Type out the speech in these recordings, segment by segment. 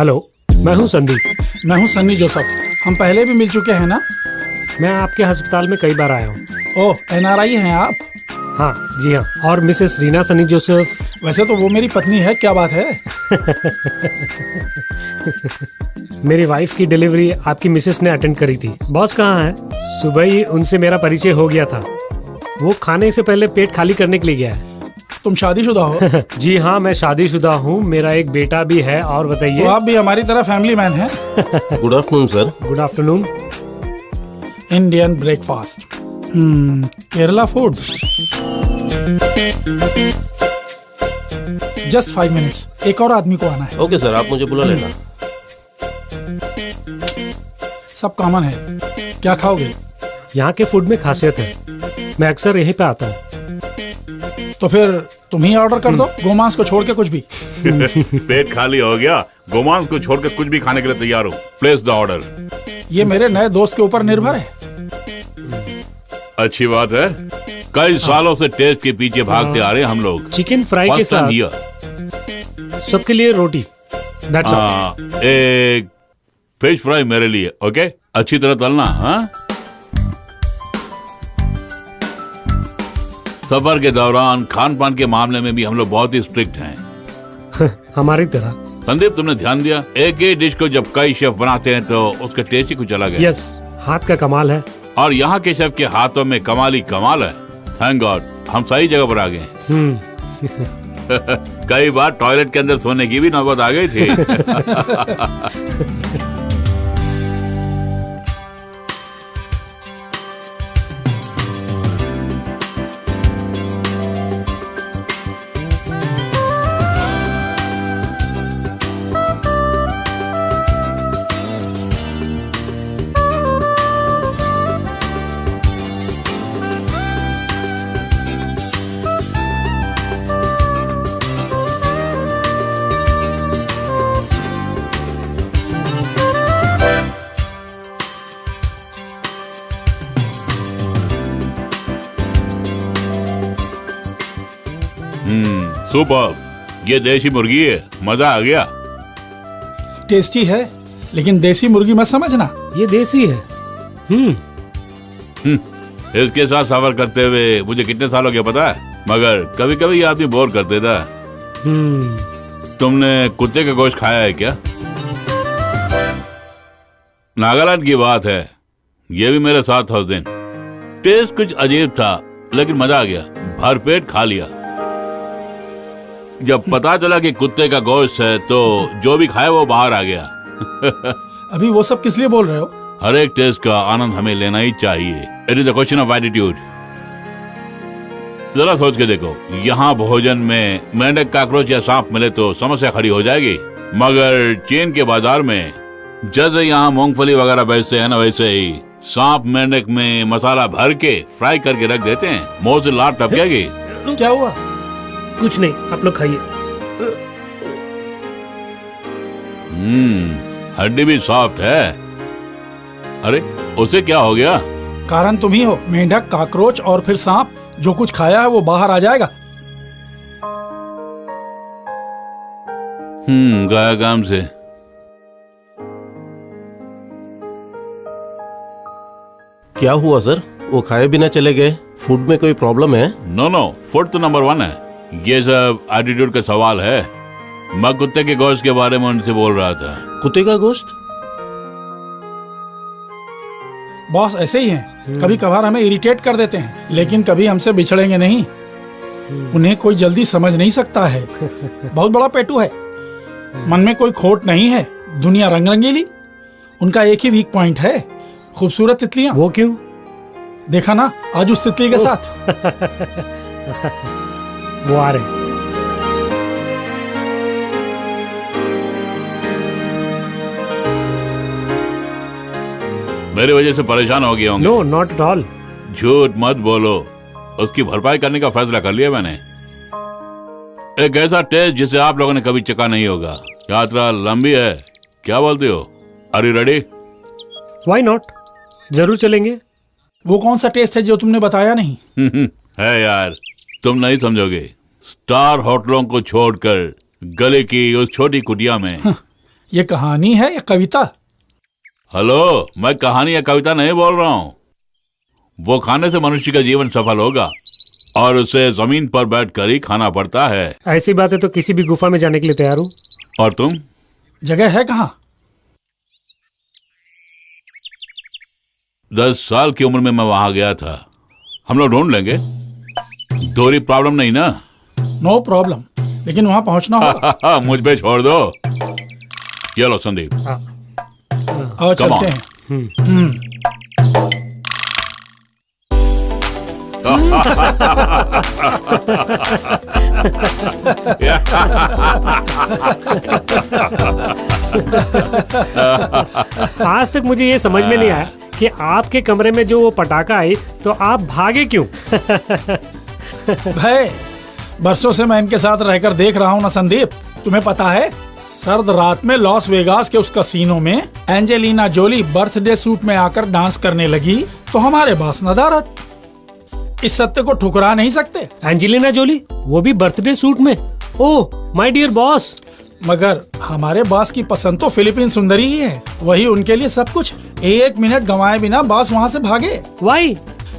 Hello मैं हूँ संदीप। मैं हूँ सन्नी जोसफ। हम पहले भी मिल चुके हैं ना? मैं आपके अस्पताल में कई बार आया हूँ। ओह एनआरआई हैं आप? हाँ जी हाँ। और मिसेस रीना सनी जोसेफ। वैसे तो वो मेरी पत्नी है क्या बात है? मेरी वाइफ की डिलीवरी आपकी मिसेस ने अटेंड करी थी। बॉस कहाँ है? सुबह ही उनसे मेरा परिचय हो गया था। वो खाने से पहले पेट खाली करने के लिए गया है। तुम शादीशुदा हो? जी हाँ मैं शादीशुदा हूँ। मेरा एक बेटा भी है और तो बताइए आप भी हमारी तरह फैमिली मैन है? Good afternoon sir good afternoon Indian breakfast hmm Kerala food just five minutes एक और आदमी को आना है। ओके सर आप मुझे बुला लेना। सब कॉमन है। क्या खाओगे? यहाँ के फ़ूड में खासियत है। मैं अक्सर यहीं पे आता हूँ। तो फिर तुम ही ऑर्डर कर दो गोमांस को छोड़ के कुछ भी। पेट खाली हो गया गोमांस को छोड़ के कुछ भी खाने के लिए तैयार हो। प्लेस द ऑर्डर ये मेरे नए दोस्त के ऊपर निर्भर है। अच्छी बात है। कई सालों से टेस्ट के पीछे भागते आ रहे हैं हम लोग। चिकन फ्राई के साथ। सबके लिए रोटी। हाँ, एक फ़िश फ्राई मेरे लिए ओके अच्छी तरह तलना हाँ? सफ़र के दौरान खान पान के मामले में भी हम लोग बहुत ही स्ट्रिक्ट हैं। हमारी तरह। संदीप तुमने ध्यान दिया? एक ही डिश को जब कई शेफ बनाते हैं तो उसका टेस्ट ही कुछ अलग है। यस हाथ का कमाल है। और यहाँ के शेफ के हाथों में कमाल ही कमाल है। थैंक गॉड हम सही जगह पर आ गए हम्म। कई बार टॉयलेट के अंदर सोने की भी नौबत आ गई थी। सुपर ये देसी मुर्गी है मज़ा आ गया। टेस्टी है लेकिन देसी मुर्गी मत समझना। ये देसी है। हम्म। हम्म, इसके साथ सफ़र करते हुए मुझे कितने साल हो गया पता है मगर कभी कभी ये आदमी बोर कर देता है। हम्म। तुमने कुत्ते का गोश्त खाया है क्या? नागालैंड की बात है ये भी मेरे साथ था उस दिन। टेस्ट कुछ अजीब था लेकिन मज़ा आ गया भरपेट खा लिया। जब पता चला कि कुत्ते का गोश्त है तो जो भी खाए वो बाहर आ गया। अभी वो सब किस लिए बोल रहे हो? हर एक टेस्ट का आनंद हमें लेना ही चाहिए। It is a question of attitude जरा सोच के देखो यहाँ भोजन में मेंढक काकरोच या सांप मिले तो समस्या खड़ी हो जाएगी। मगर चीन के बाज़ार में जैसे यहाँ मूंगफली वगैरह बेचते हैं ना वैसे ही सांप मेंढक में मसाला भर के फ्राई करके रख देते हैं। मुँह से लाट टपकेगी। क्या हुआ? कुछ नहीं आप लोग खाइए। हम्म हड्डी भी सॉफ्ट है। अरे उसे क्या हो गया? कारण तुम ही हो मेंढक काकरोच और फिर सांप। जो कुछ खाया है वो बाहर आ जाएगा। हम्म गया काम से। क्या हुआ सर? वो खाए बिना चले गए? फ़ूड में कोई प्रॉब्लम है? नो नो फ़ूड तो नंबर वन है। ये सब एटीट्यूड का सवाल है। मैं कुत्ते के गोश्त के बारे में उनसे बोल रहा था। कुत्ते का गोश्त? बॉस ऐसे ही हैं। कभी कभार हमें इरिटेट कर देते हैं लेकिन कभी हमसे बिछड़ेंगे नहीं। उन्हें कोई जल्दी समझ नहीं सकता है। बहुत बड़ा पेटू है। मन में कोई खोट नहीं है। दुनिया रंग रंगीली उनका एक ही वीक पॉइंट है। खूबसूरत तितलियाँ। वो क्यों? देखा ना आज उस तितली के साथ। वो आ रहे हैं। मेरी वजह से परेशान हो गया नो नॉट एट ऑल झूठ मत बोलो। उसकी भरपाई करने का फैसला कर लिया मैंने। एक ऐसा टेस्ट जिसे आप लोगों ने कभी चखा नहीं होगा। यात्रा लंबी है। क्या बोलते हो? Are you ready why not ज़रूर चलेंगे। वो कौन सा टेस्ट है जो तुमने बताया नहीं? है यार। तुम नहीं समझोगे। स्टार होटलों को छोड़कर गले की उस छोटी कुटिया में। ये कहानी है या कविता? हेलो मैं कहानी या कविता नहीं बोल रहा हूँ। वो खाने से मनुष्य का जीवन सफल होगा और उसे ज़मीन पर बैठ कर ही खाना पड़ता है। ऐसी बात है तो किसी भी गुफा में जाने के लिए तैयार हूँ। और तुम? जगह है कहाँ? दस साल की उम्र में मैं वहाँ गया था। हम लोग ढूंढ लेंगे। दोहरी प्रॉब्लम नहीं ना? नो no प्रॉब्लम लेकिन वहाँ पहुँचना होगा। मुझ पे छोड़ दो। ये लो संदीप और चलते हैं। आज तक मुझे ये समझ में नहीं आया कि आपके कमरे में जो वो पटाखा आई तो आप भागे क्यों? भाई बरसों से मैं इनके साथ रहकर देख रहा हूँ ना संदीप। तुम्हें पता है सर्द रात में लॉस वेगास के उस कसीनो में एंजेलिना जोली बर्थडे सूट में आकर डांस करने लगी तो हमारे पास नदारत इस सत्य को ठुकरा नहीं सकते। एंजेलिना जोली वो भी बर्थडे सूट में। ओह माय डियर बॉस मगर हमारे बॉस की पसंद तो फिलीपीन सुंदरी ही है। वही उनके लिए सब कुछ एक मिनट गंवाए बिना बॉस वहाँ से भागे। वाई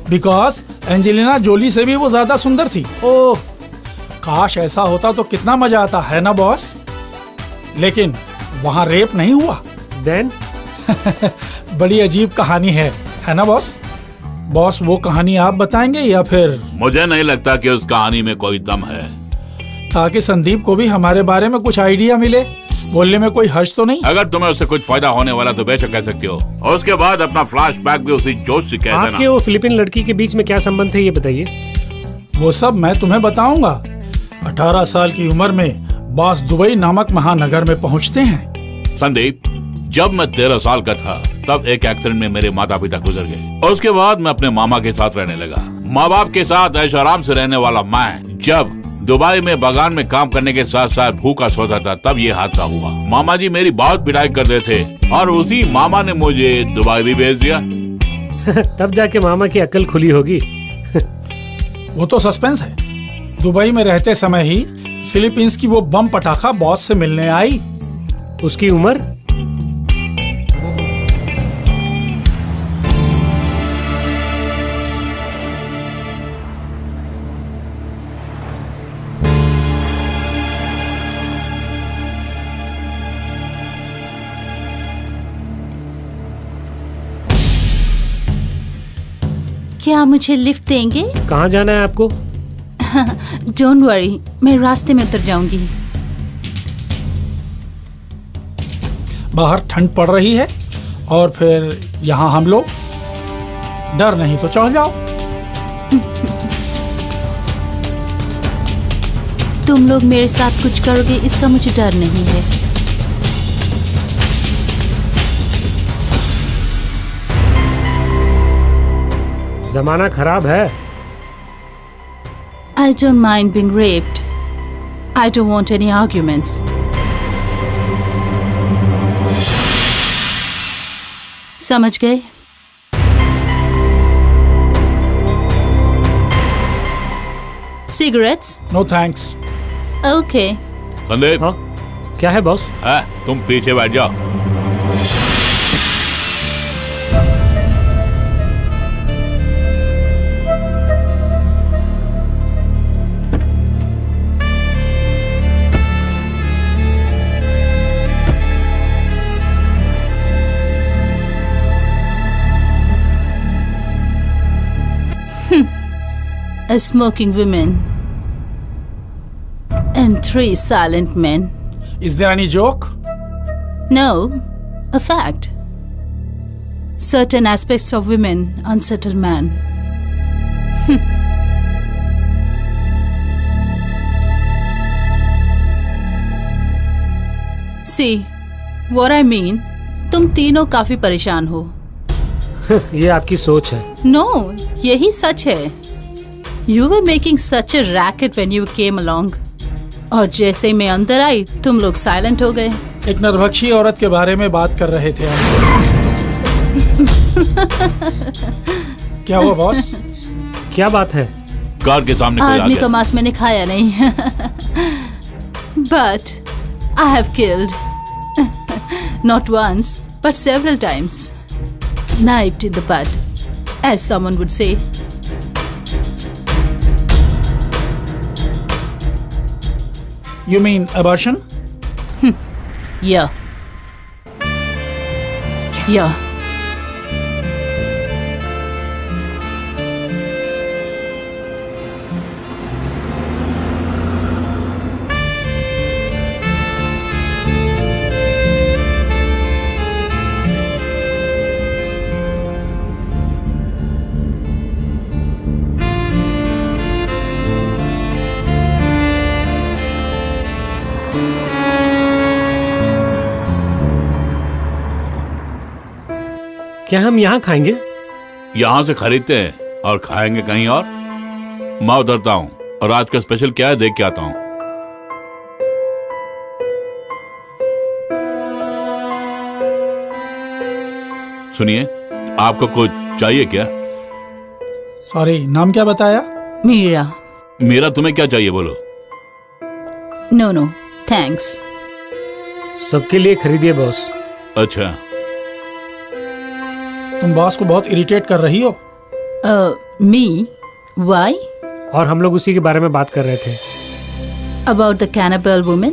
बिकॉज़ एंजेलिना जोली से भी वो ज़्यादा सुंदर थी। ओह। काश ऐसा होता तो कितना मज़ा आता है ना बॉस? लेकिन वहाँ रेप नहीं हुआ। देन बड़ी अजीब कहानी है है ना बॉस? बॉस वो कहानी आप बताएँगे या फिर? मुझे नहीं लगता कि उस कहानी में कोई दम है। ताकि संदीप को भी हमारे बारे में कुछ आइडिया मिले। बोलने में कोई हर्ष तो नहीं? अगर तुम्हें उससे कुछ फ़ायदा होने वाला तो बेशक कह सकते हो। और उसके बाद अपना फ्लैशबैक भी उसी जोश से कह आपके देना। वो फिलिपिन लड़की के बीच में क्या संबंध है ये बताइए। वो सब मैं तुम्हें बताऊँगा। अठारह साल की उम्र में बास दुबई नामक महानगर में पहुँचते हैं। संदीप जब मैं तेरह साल का था तब एक एक्सीडेंट में मेरे माता पिता गुजर गए। और उसके बाद मैं अपने मामा के साथ रहने लगा। माँ बाप के साथ ऐश आराम से रहने वाला मैं जब दुबई में बागान में काम करने के साथ साथ भूखा सोता था तब ये हादसा हुआ। मामा जी मेरी बहुत पिटाई करते थे और उसी मामा ने मुझे दुबई भी भेज दिया। तब जाके मामा की अक्ल खुली होगी। वो तो सस्पेंस है। दुबई में रहते समय ही फिलीपींस की वो बम पटाखा बॉस से मिलने आई। उसकी उम्र? क्या मुझे लिफ्ट देंगे? कहाँ जाना है आपको? डोंट वरी मैं रास्ते में उतर जाऊँगी। बाहर ठंड पड़ रही है और फिर यहाँ हम लोग डर नहीं तो चढ़ जाओ। तुम लोग मेरे साथ कुछ करोगे इसका मुझे डर नहीं है। जमाना खराब है। I don't mind being raped. I don't want any arguments. समझ गए? Cigarettes no thanks okay Sandeep. हाँ? क्या है बॉस है? तुम पीछे बैठ जाओ। a smoking woman and three silent men. Is there any joke No, a fact. Certain aspects of women unsettle man. See, what I mean, तुम तीनों काफी परेशान हो ये आपकी सोच है नो यही सच है you were making such a racket when you came along और जैसे ही मैं अंदर आई तुम लोग साइलेंट हो गए। एक नरभक्षी औरत के बारे में बात कर रहे थे हम क्या हुआ बॉस क्या बात है? कार के सामने आदमी का मांस मैंने खाया नहीं। But I have killed Not once, but several times. Nipped in the bud, as someone would say. You mean abortion? Hmm. Yeah. Yeah. क्या हम यहाँ खाएँगे? यहाँ से खरीदते हैं और खाएँगे कहीं और। मैं उतरता हूँ और आज का स्पेशल क्या है देख के आता हूँ। सुनिए आपको कुछ चाहिए क्या? सॉरी नाम क्या बताया? मीरा। मेरा तुम्हें क्या चाहिए बोलो। नो नो थैंक्स सबके लिए खरीदिए बॉस अच्छा। तुम बॉस को बहुत इरिटेट कर रही हो? Uh, me? Why? और हम लोग उसी के बारे में बात कर रहे थे। About the cannibal woman?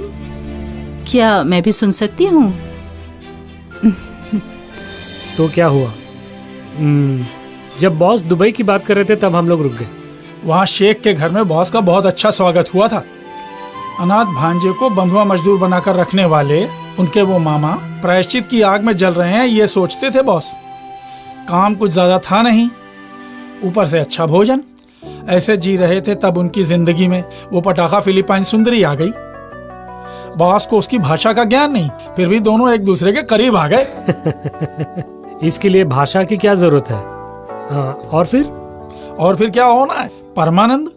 क्या मैं भी सुन सकती हूँ? तो क्या हुआ? हम्म, जब बॉस दुबई की बात कर रहे थे तब हम लोग रुक गए। वहाँ शेख के घर में बॉस का बहुत अच्छा स्वागत हुआ था। अनाथ भांजे को बंधुआ मजदूर बनाकर रखने वाले उनके वो मामा प्रायश्चित की आग में जल रहे हैं ये सोचते थे बॉस काम कुछ ज़्यादा था नहीं। ऊपर से अच्छा भोजन। ऐसे जी रहे थे तब उनकी ज़िंदगी में वो पटाखा फिलिपाइन सुंदरी आ गई। बॉस को उसकी भाषा का ज्ञान नहीं फिर भी दोनों एक दूसरे के करीब आ गए। इसके लिए भाषा की क्या ज़रूरत है? हाँ और फिर? और फिर क्या होना है? परमानंद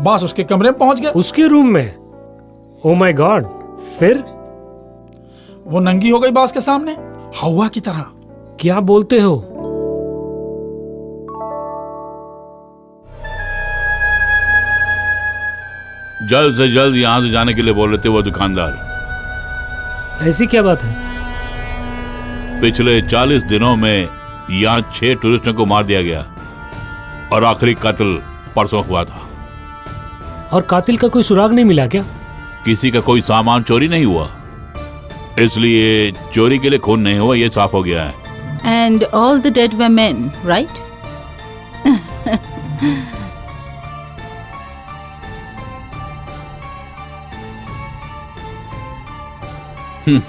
बॉस उसके कमरे में पहुँच गया। उसके रूम में? ओ माय गॉड फिर? वो नंगी हो गई बॉस के सामने। हवा की तरह। क्या बोलते हो? जल्द से जल्द यहाँ से जाने के लिए बोल रहे थे वो दुकानदार। ऐसी क्या बात है? पिछले 40 दिनों में यहाँ छह टूरिस्टों को मार दिया गया और आखिरी कत्ल परसों हुआ था। और कातिल का कोई सुराग नहीं मिला क्या? किसी का कोई सामान चोरी नहीं हुआ। इसलिए चोरी के लिए खून नहीं हुआ ये साफ़ हो गया है। And all the dead were men, जो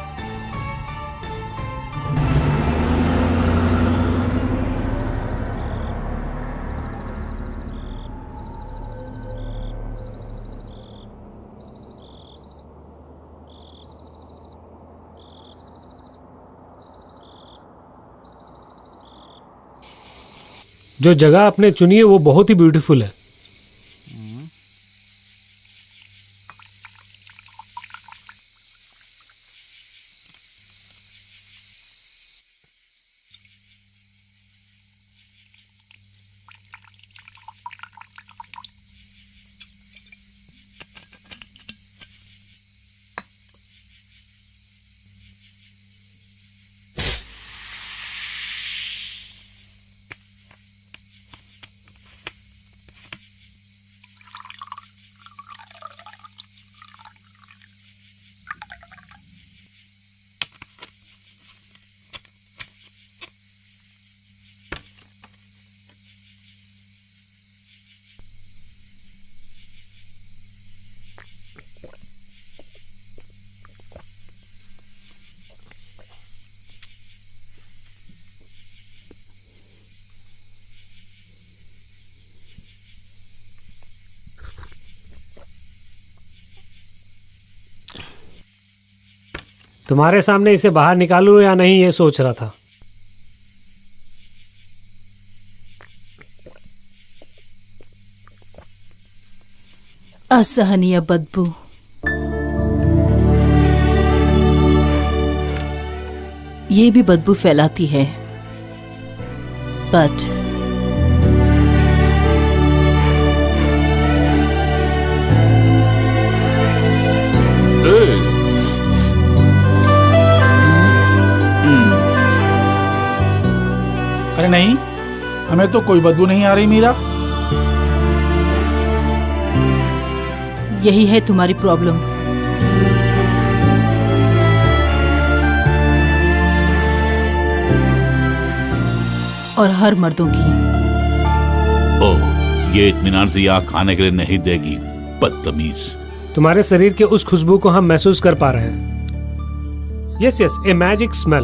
जगह आपने चुनी है वो बहुत ही ब्यूटीफुल है। तुम्हारे सामने इसे बाहर निकालूं या नहीं, ये सोच रहा था। असहनीय बदबू। ये भी बदबू फैलाती है। बट नहीं? हमें तो कोई बदबू नहीं आ रही मीरा। यही है तुम्हारी प्रॉब्लम। और हर मर्दों की। ओ ये इत्मीनान से यहाँ खाने के लिए नहीं देगी बदतमीज। तुम्हारे शरीर के उस खुशबू को हम महसूस कर पा रहे हैं। Yes yes a magic smell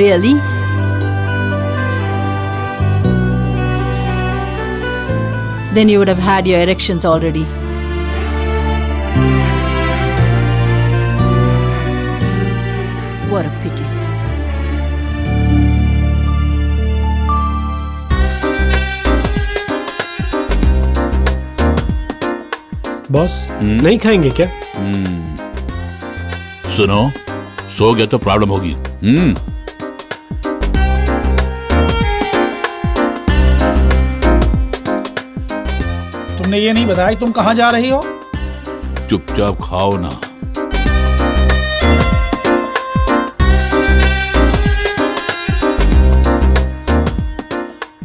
Really Then you would have had your erections already. What a pity. Boss नहीं खाएंगे क्या सुनो सो गया तो प्रॉब्लम होगी हम्म तुमने ये नहीं बताया तुम कहाँ जा रही हो। चुपचाप खाओ ना।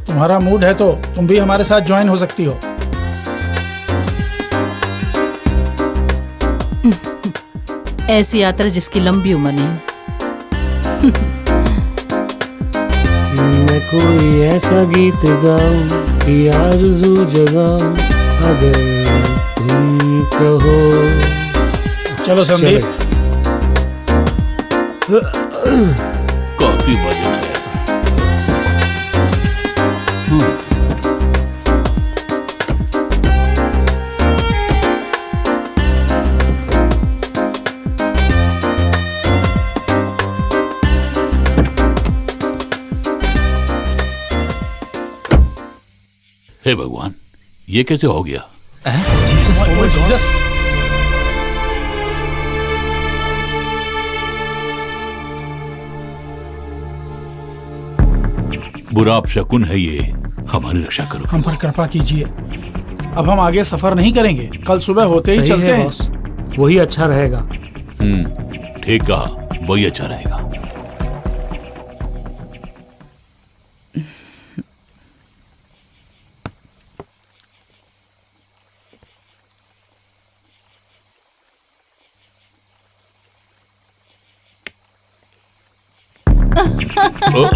तुम्हारा मूड है तो तुम भी हमारे साथ ज्वाइन हो सकती हो। ऐसी यात्रा जिसकी लंबी उम्र नहीं। मैं कोई ऐसा गीत गाऊं कि आरज़ू जगाऊं। अगर तुम कहो चलो संदीप काफ़ी वज़न है हे भगवान ये कैसे हो गया? ओ जीसस बुरा अपशकुन है ये। हमारी रक्षा करो। हम पर कृपा कीजिए। अब हम आगे सफ़र नहीं करेंगे। कल सुबह होते ही चलते है। हैं वही अच्छा रहेगा। हम्म ठीक कहा वही अच्छा रहेगा।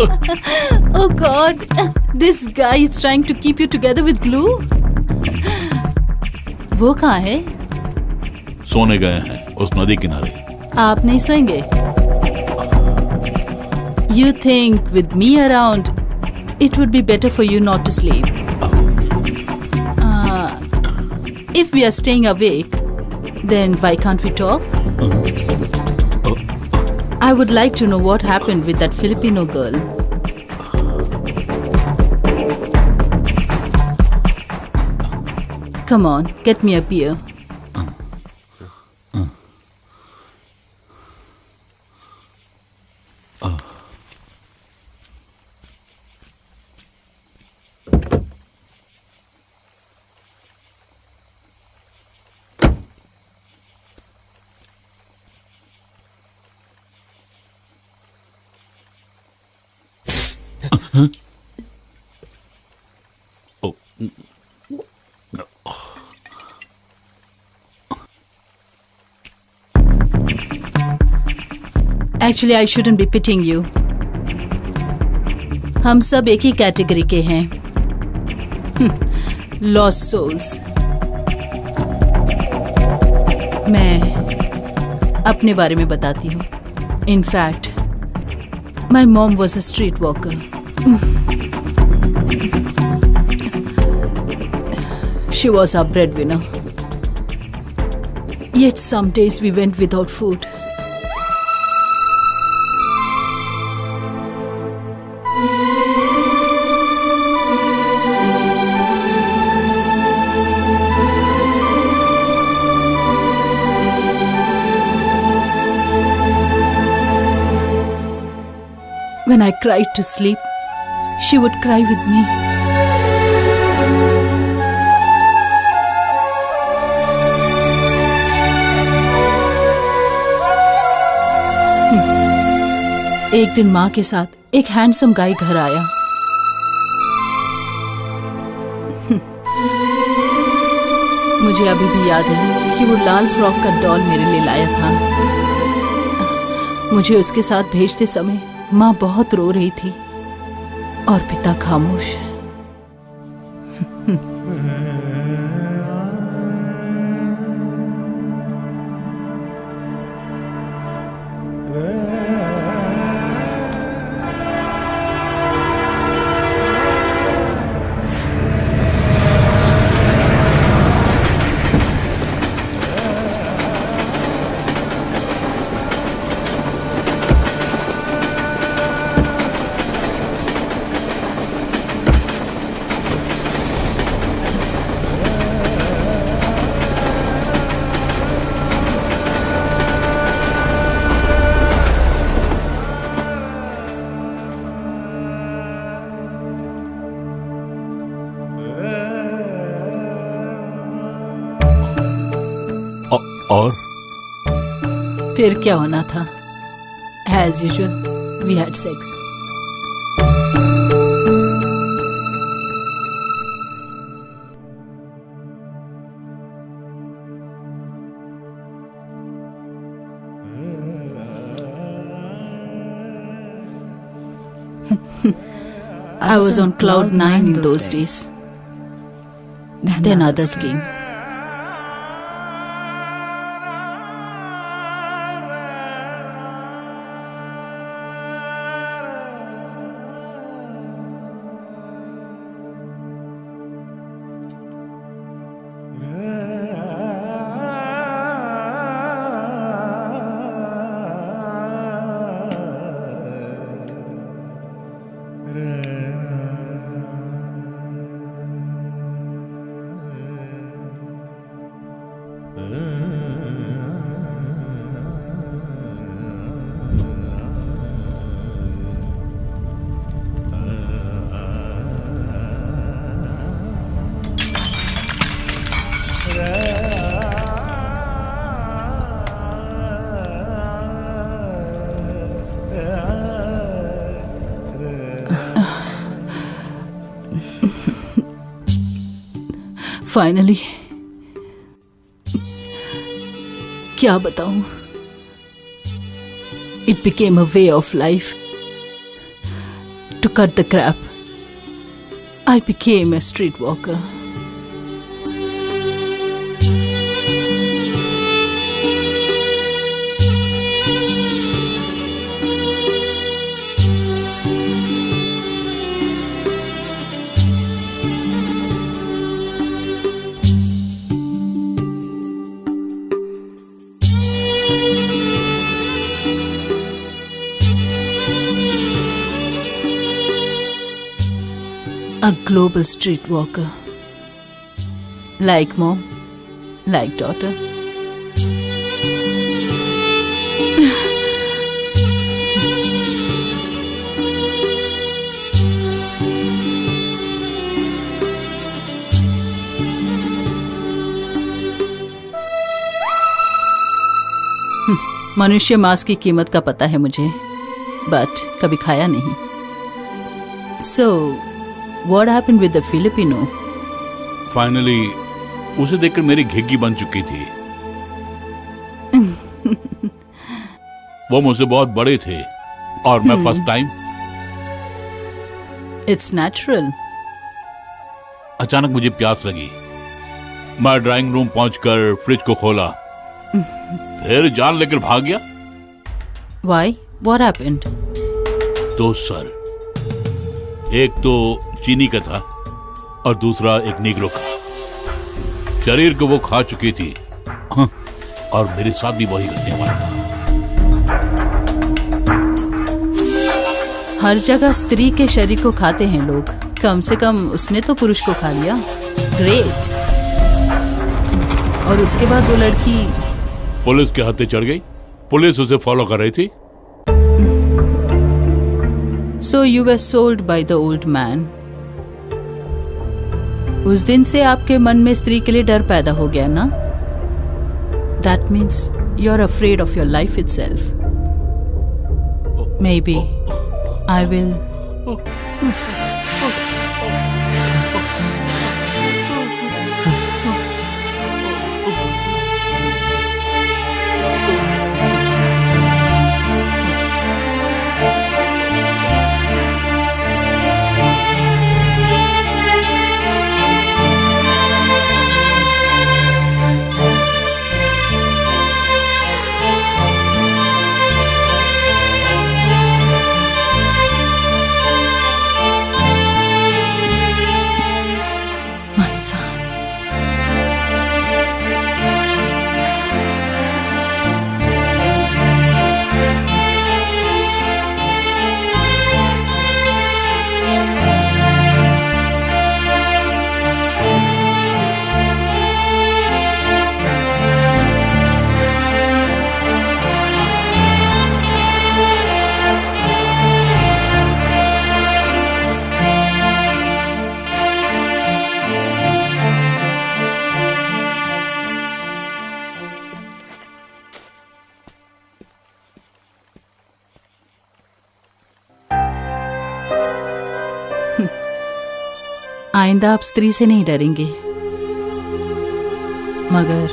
Oh god, this guy is trying to keep you together with glue? वो कहाँ है सोने गए हैं उस नदी किनारे आप नहीं सोएँगे You think with me around, it would be better for you not to sleep. Uh, if we are staying awake, then why can't we talk? I would like to know what happened with that Filipino girl. Come on, get me a beer. Actually I shouldn't be pitying you हम सब एक ही category के हैं। हम्म, loss souls मैं अपने बारे में बताती हूँ। In fact my mom was a streetwalker she was a breadwinner yet some we went without food When I cried to sleep, she would cry with me. Hmm. एक दिन माँ के साथ एक हैंडसम गाय घर आया। hmm. मुझे अभी भी याद है कि वो लाल फ्रॉक का डॉल मेरे लिए लाया था। मुझे उसके साथ भेजते समय माँ बहुत रो रही थी और पिता खामोश औ- फिर क्या होना था as usual we had sex I was on cloud nine in those days. Then others came. Finally क्या बताऊं it became a way of life to cut the crap I became a street walker Global street walker. Like mom, like daughter. मनुष्य मांस की कीमत का पता है मुझे बट कभी खाया नहीं so what happened with the Filipino finally उसे देखकर मेरी घिग्गी बन चुकी थी। वो मुझसे बहुत बड़े थे और मैं फ़र्स्ट टाइम इट्स नेचुरल अचानक मुझे प्यास लगी। मैं ड्राइंग रूम पहुंचकर फ्रिज को खोला। फिर जान लेकर भाग गया। वाई व्हाट हैपेंड तो सर एक तो चीनी का था और दूसरा एक निगरो का। शरीर को वो खा चुकी थी। हाँ, और मेरे साथ भी वही घटने वाला था। हर जगह स्त्री के शरीर को खाते हैं लोग। कम से कम उसने तो पुरुष को खा लिया। ग्रेट और उसके बाद वो लड़की पुलिस के हत्थे चढ़ गई। पुलिस उसे फॉलो कर रही थी। So you were sold by the old man उस दिन से आपके मन में स्त्री के लिए डर पैदा हो गया ना? That means you are afraid of your life itself maybe I My आइंदा आप स्त्री से नहीं डरेंगे। मगर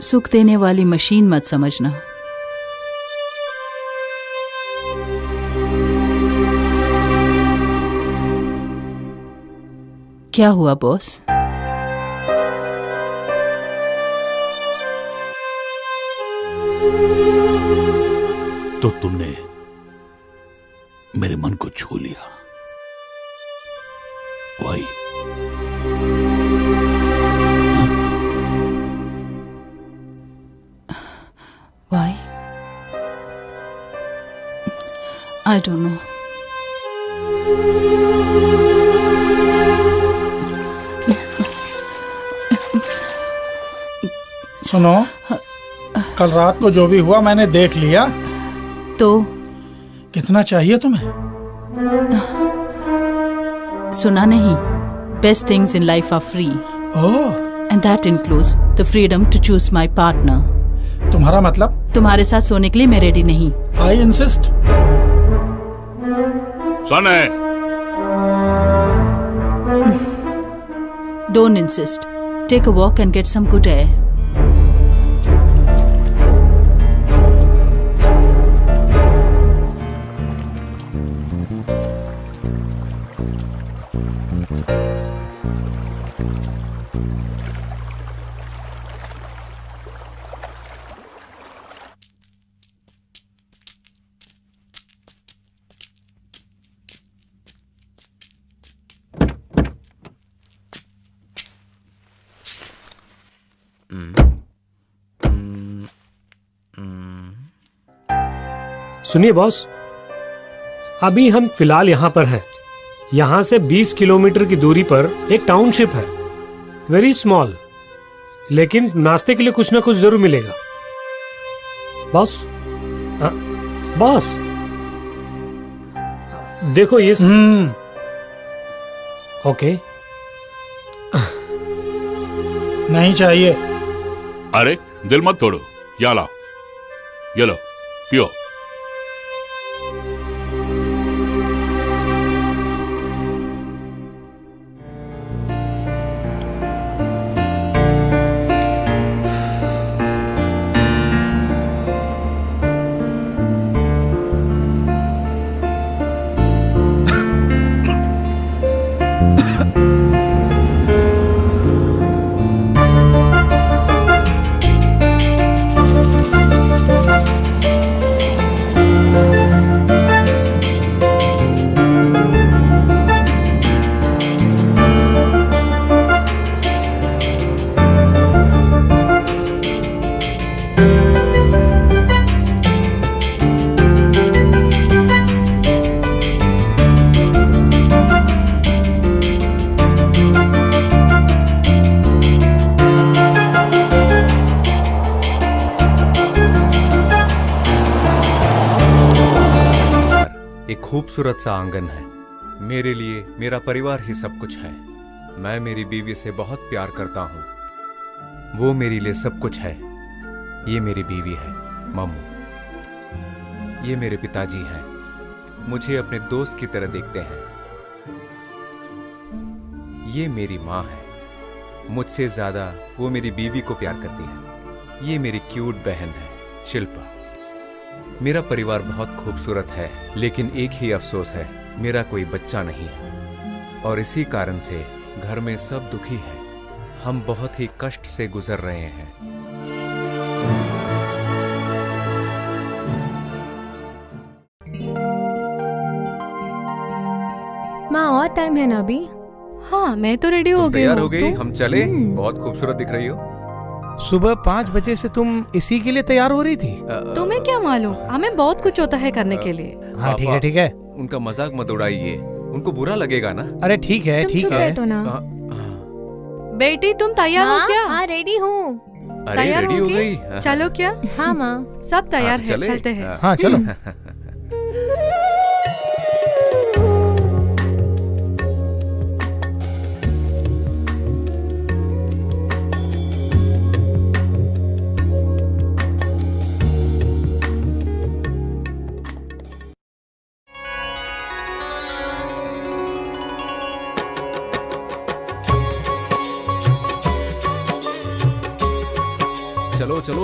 सुख देने वाली मशीन मत समझना। क्या हुआ, बॉस? तो तुमने मेरे मन को छू लिया। वही Why? I don't know. सुनो कल रात को जो भी हुआ मैंने देख लिया तो कितना चाहिए तुम्हें सुना नहीं। Best things in life are free and that includes the freedom to choose my partner तुम्हारा मतलब? तुम्हारे साथ सोने के लिए मैं रेडी नहीं। आई इंसिस्ट सने। Don't insist take a walk and get some good air सुनिए बॉस अभी हम फ़िलहाल यहाँ पर हैं। यहाँ से 20 किलोमीटर की दूरी पर एक टाउनशिप है। वेरी स्मॉल लेकिन नाश्ते के लिए कुछ ना कुछ ज़रूर मिलेगा। Boss boss. देखो ये स- हम्म। ओके। नहीं चाहिए। अरे दिल मत तोड़ो। या लाओ ये लो पियो। खूबसूरत सा आँगन है। मेरे लिए, मेरा परिवार ही सब कुछ है। मैं मेरी बीवी से बहुत प्यार करता हूँ। वो मेरे लिए सब कुछ है। ये मेरी बीवी है मम्मू ये मेरे पिताजी हैं। मुझे अपने दोस्त की तरह देखते हैं। ये मेरी माँ है। मुझसे ज़्यादा वो मेरी बीवी को प्यार करती है। ये मेरी क्यूट बहन है, शिल्पा। मेरा परिवार बहुत खूबसूरत है लेकिन एक ही अफसोस है मेरा कोई बच्चा नहीं है। और इसी कारण से घर में सब दुखी है। हम बहुत ही कष्ट से गुजर रहे हैं। माँ और टाइम है ना अभी? हाँ मैं तो रेडी हो गई तैयार हो। गई? हम चले? हम्म। बहुत खूबसूरत दिख रही हो। सुबह पाँच बजे से तुम इसी के लिए तैयार हो रही थी? तुम्हें मालूम हमें बहुत कुछ होता है करने के लिए। हाँ ठीक है ठीक है। उनका मज़ाक मत उड़ाइए। उनको बुरा लगेगा ना? अरे ठीक है ठीक है। बैठो ना। हाँ। बेटी तुम तैयार हो हाँ, क्या? हाँ रेडी हूँ। तैयार हो गई। चलो क्या? हाँ माँ। सब तैयार हाँ, है चलते हैं हाँ। हाँ चलो।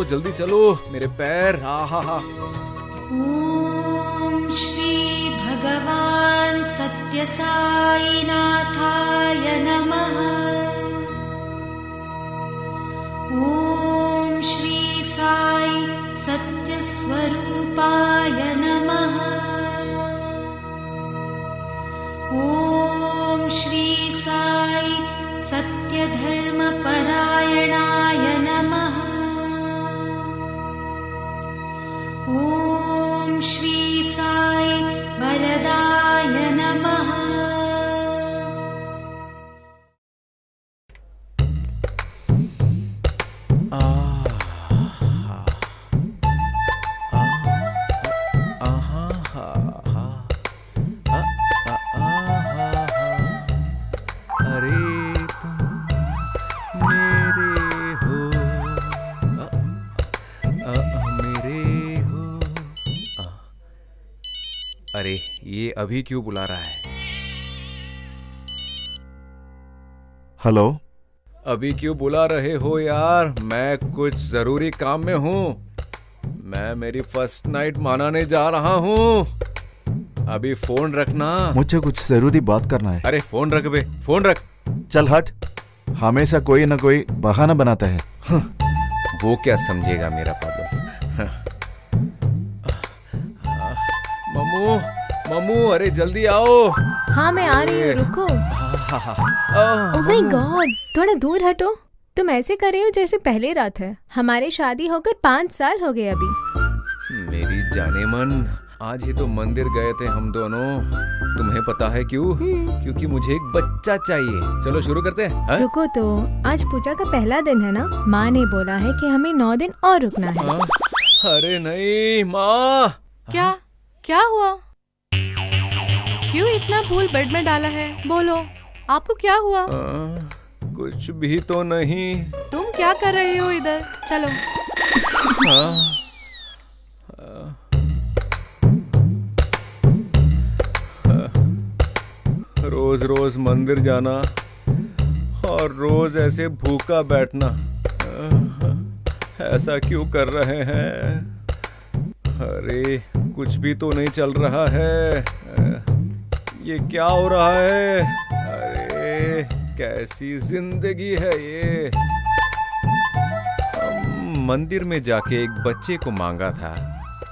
जल्दी चलो, मेरे पैर, हा हा हा। ॐ श्री भगवान् सत्यसाईनाथाय नमः। ॐ श्री साई सत्यस्वरूपाय नमः। ॐ श्री साई सत्यधर्मपरायणाय नमः। अभी क्यों बुला रहा है? हेलो? अभी क्यों बुला रहे हो यार? मैं कुछ ज़रूरी काम में हूँ। मैं मेरी फ़र्स्ट नाइट मनाने जा रहा हूँ। अभी फ़ोन रखना। मुझे कुछ ज़रूरी बात करना है। अरे फ़ोन रख बे फ़ोन रख। चल हट। हमेशा कोई ना कोई बहाना बनाता है। वो क्या समझेगा मेरा प्रॉब्लम मम्मू मम्मू अरे जल्दी आओ। हाँ मैं आ रही हूँ रुको। ओह माय गॉड थोड़ा दूर हटो। तुम ऐसे कर रहे हो जैसे पहले रात है। हमारे शादी होकर पाँच साल हो गए अभी। मेरी जाने मन आज ही तो मंदिर गए थे हम दोनों। तुम्हें पता है क्यों? क्योंकि मुझे एक बच्चा चाहिए। चलो शुरू करते हैं हाँ? रुको तो आज पूजा का पहला दिन है ना? माँ ने बोला है कि हमें नौ दिन और रुकना है। हाँ? अरे नहीं माँ। क्या? क्या हुआ? क्यों इतना फूल बेड में डाला है? बोलो। आपको क्या हुआ? आ, कुछ भी तो नहीं। तुम क्या कर रहे हो इधर? चलो। हाँ, रोज रोज मंदिर जाना और रोज ऐसे भूखा बैठना। ऐसा क्यों कर रहे हैं? अरे कुछ भी तो नहीं चल रहा है। ये क्या हो रहा है? अरे, कैसी ज़िंदगी है ये। मंदिर में जाके एक बच्चे को मांगा था,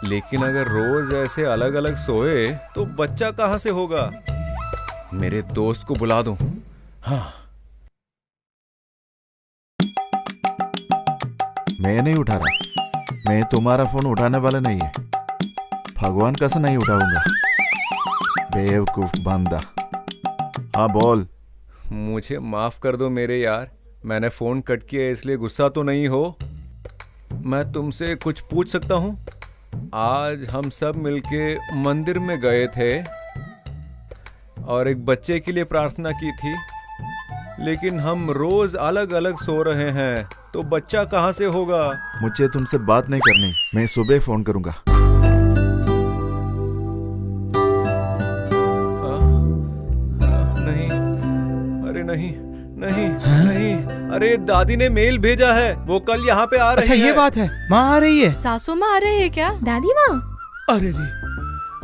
लेकिन अगर रोज ऐसे अलग अलग सोए तो बच्चा कहाँ से होगा? मेरे दोस्त को बुला दूँ। हाँ। मैं नहीं उठा रहा। मैं तुम्हारा फ़ोन उठाने वाला नहीं है। भगवान कैसे नहीं उठाऊँगा। बेवकूफ़ बंदा। हाँ बोल। मुझे माफ़ कर दो मेरे यार। मैंने फ़ोन कट किया इसलिए गुस्सा तो नहीं हो। मैं तुमसे कुछ पूछ सकता हूँ? आज हम सब मिलके मंदिर में गए थे और एक बच्चे के लिए प्रार्थना की थी। लेकिन हम रोज अलग अलग सो रहे हैं तो बच्चा कहाँ से होगा? मुझे तुमसे बात नहीं करनी। मैं सुबह फ़ोन करूँगा। नहीं नहीं नहीं। अरे दादी ने मेल भेजा है। वो कल यहाँ पे आ रही अच्छा है। ये बात है। माँ आ रही है। सासू माँ आ रहे हैं क्या? दादी माँ? अरे रे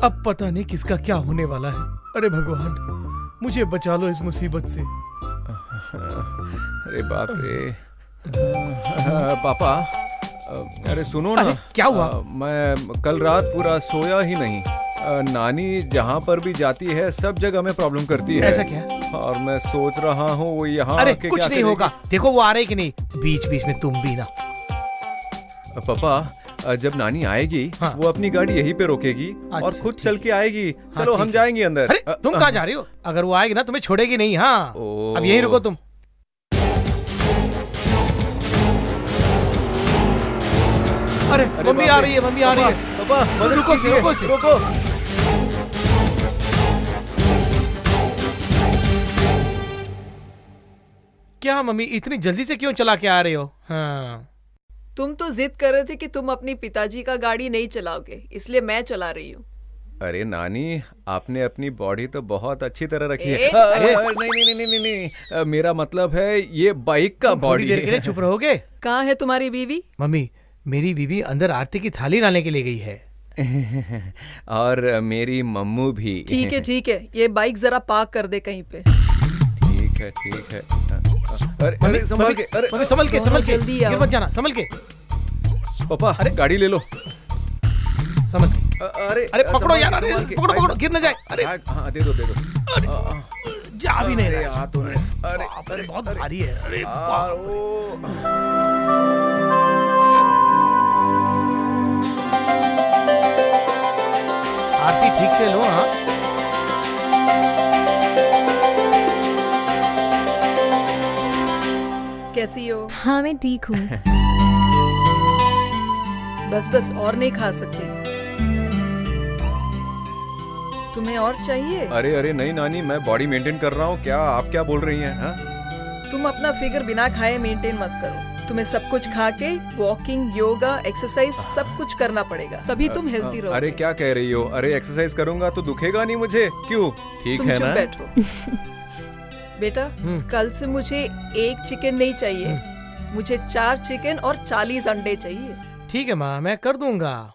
अब पता नहीं किसका क्या होने वाला है। अरे भगवान मुझे बचा लो इस मुसीबत से। अरे बाप रे। पापा अरे सुनो ना। अरे, क्या हुआ? अ, मैं कल रात पूरा सोया ही नहीं। नानी जहाँ पर भी जाती है सब जगह में प्रॉब्लम करती है। ऐसा क्या? और मैं सोच रहा हूँ वो यहाँ अरे कुछ नहीं होगा। देखो वो आ रहे कि नहीं? बीच बीच में तुम भी ना। पापा जब नानी आएगी हाँ। वो अपनी गाड़ी यहीं पे रोकेगी और अच्छा, खुद चल के आएगी। हाँ, चलो हम जाएँगे अंदर। अरे तुम कहाँ जा रही हो? अगर वो आएगी ना तुम्हें छोड़ेगी नहीं हाँ। अब यहीं रुको तुम। अरे अरे मम्मी आ रही है मम्मी आ रही है। पापा रुको रुको रुको। क्या मम्मी इतनी जल्दी से क्यों चला के आ रहे हो? हाँ। तुम तो जिद कर रहे थे कि तुम अपनी पिताजी का गाड़ी नहीं चलाओगे इसलिए मैं चला रही हूँ। अरे नानी आपने अपनी बॉडी तो बहुत अच्छी तरह रखी है। अरे। नहीं नहीं नहीं नहीं नहीं मेरा मतलब है ये बाइक का बॉडी देर के लिए चुप रहोगे? कहाँ है तुम्हारी बीवी? मम्मी मेरी बीवी अंदर आरती की थाली लाने के लिए गई है। और मेरी मम्मू भी। ठीक है ठीक है ये बाइक जरा पार्क कर दे कहीं पे। ठीक है ठीक है। अरे संभाल के अरे मम्मी संभल के संभल के। गिर मत जाना संभल के। पापा अरे गाड़ी ले लो। संभल अरे अरे पकड़ो यार अरे पकड़ो पकड़ो गिर न जाए। अरे। हाँ, हाँ दे दो दे दो। जा भी नहीं रहा। हाथों में अरे अरे बहुत भारी है। अरे आरती ठीक से लो हाँ। कैसी हो? हाँ मैं ठीक हूँ। बस बस और नहीं खा सकती। तुम्हें और चाहिए? अरे अरे नहीं नानी मैं बॉडी मेंटेन कर रहा हूँ। क्या आप क्या बोल रही हैं हाँ? तुम अपना फिगर बिना खाए मेंटेन मत करो। तुम्हें सब कुछ खा के वॉकिंग योगा एक्सरसाइज सब कुछ करना पड़ेगा। तभी तुम हेल्थी रहोगे अरे क्या कह रही हो? अरे एक्सरसाइज करूँगा तो दुखेगा नहीं मुझे? क्यों? ठीक है ना? बैठो। बेटा कल से मुझे एक चिकन नहीं चाहिए। मुझे चार चिकन और चालीस अंडे चाहिए। ठीक है माँ मैं कर दूँगा।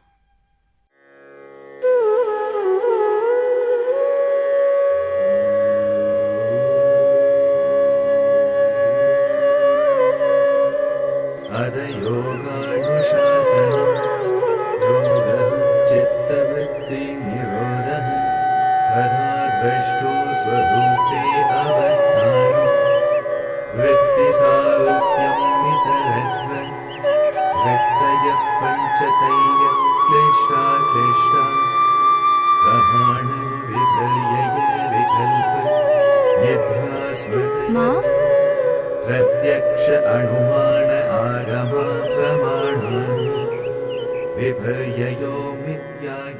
अधयोगानुशासनम् प्रत्यक्ष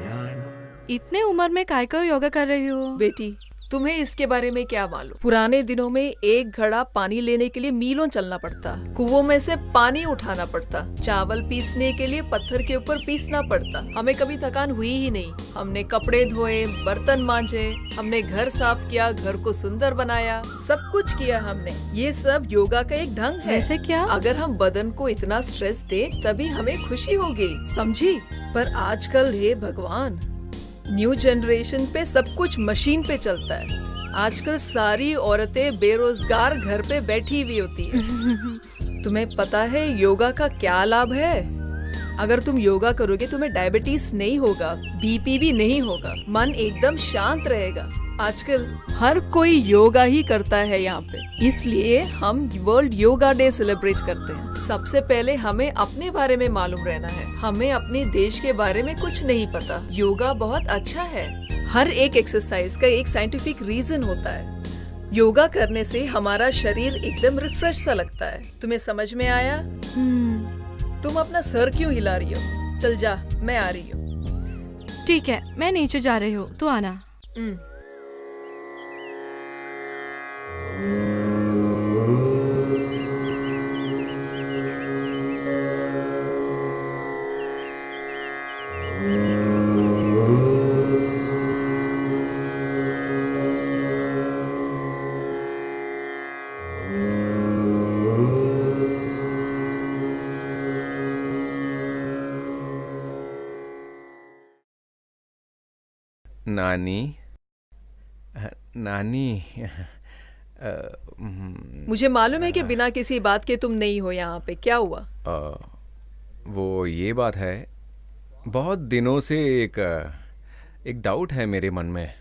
ज्ञानम् इतने उम्र में काय का योगा कर रही हो? बेटी तुम्हें इसके बारे में क्या मालूम? पुराने दिनों में एक घड़ा पानी लेने के लिए मीलों चलना पड़ता। कुओं में से पानी उठाना पड़ता। चावल पीसने के लिए पत्थर के ऊपर पीसना पड़ता। हमें कभी थकान हुई ही नहीं। हमने कपड़े धोए बर्तन मांजे हमने घर साफ़ किया घर को सुंदर बनाया। सब कुछ किया हमने। ये सब योगा का एक ढंग है। ऐसे क्या? अगर हम बदन को इतना स्ट्रेस दे तभी हमें खुशी होगी। समझी? पर आजकल हे भगवान न्यू जनरेशन पे सब कुछ मशीन पे चलता है। आजकल सारी औरतें बेरोजगार घर पे बैठी हुई होती है। तुम्हें पता है योगा का क्या लाभ है? अगर तुम योगा करोगे तुम्हें डायबिटीज़ नहीं होगा बीपी भी नहीं होगा। मन एकदम शांत रहेगा। आजकल हर कोई योगा ही करता है यहाँ पे। इसलिए हम वर्ल्ड योगा डे सेलिब्रेट करते हैं। सबसे पहले हमें अपने बारे में मालूम रहना है। हमें अपने देश के बारे में कुछ नहीं पता। योगा बहुत अच्छा है। हर एक एक्सरसाइज का एक साइंटिफिक रीजन होता है। योगा करने से हमारा शरीर एकदम रिफ्रेश सा लगता है। तुम्हें समझ में आया? हम्म, तुम अपना सर क्यों हिला रही हो? चल जा मैं आ रही हूँ। ठीक है मैं नीचे जा रही हूँ। तू आना। हम्म। Nani, Nani, मुझे मालूम है कि बिना किसी बात के तुम नहीं हो यहाँ पे। क्या हुआ? अ, वो ये बात है बहुत दिनों से एक एक डाउट है मेरे मन में।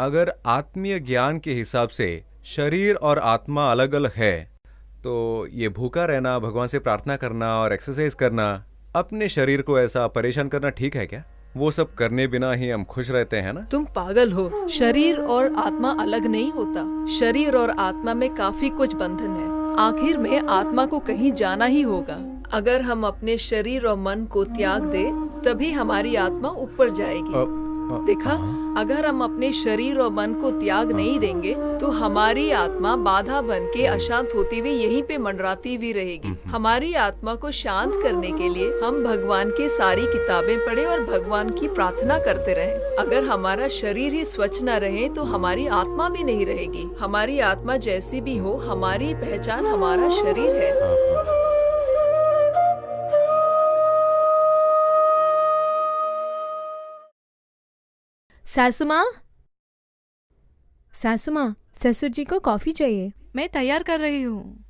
अगर आत्मीय ज्ञान के हिसाब से शरीर और आत्मा अलग अलग है तो ये भूखा रहना भगवान से प्रार्थना करना और एक्सरसाइज करना अपने शरीर को ऐसा परेशान करना ठीक है क्या? वो सब करने बिना ही हम खुश रहते हैं ना? तुम पागल हो। शरीर और आत्मा अलग नहीं होता। शरीर और आत्मा में काफ़ी कुछ बंधन है। आखिर में आत्मा को कहीं जाना ही होगा। अगर हम अपने शरीर और मन को त्याग दे तभी हमारी आत्मा ऊपर जाएगी। देखा अगर हम अपने शरीर और मन को त्याग नहीं देंगे तो हमारी आत्मा बाधा बन के अशांत होती हुई यहीं पे मंडराती भी रहेगी। हमारी आत्मा को शांत करने के लिए हम भगवान की सारी किताबें पढ़े और भगवान की प्रार्थना करते रहे। अगर हमारा शरीर ही स्वच्छ न रहे तो हमारी आत्मा भी नहीं रहेगी। हमारी आत्मा जैसी भी हो हमारी पहचान हमारा शरीर है। सासू माँ सासू माँ ससुर जी को कॉफ़ी चाहिए। मैं तैयार कर रही हूँ।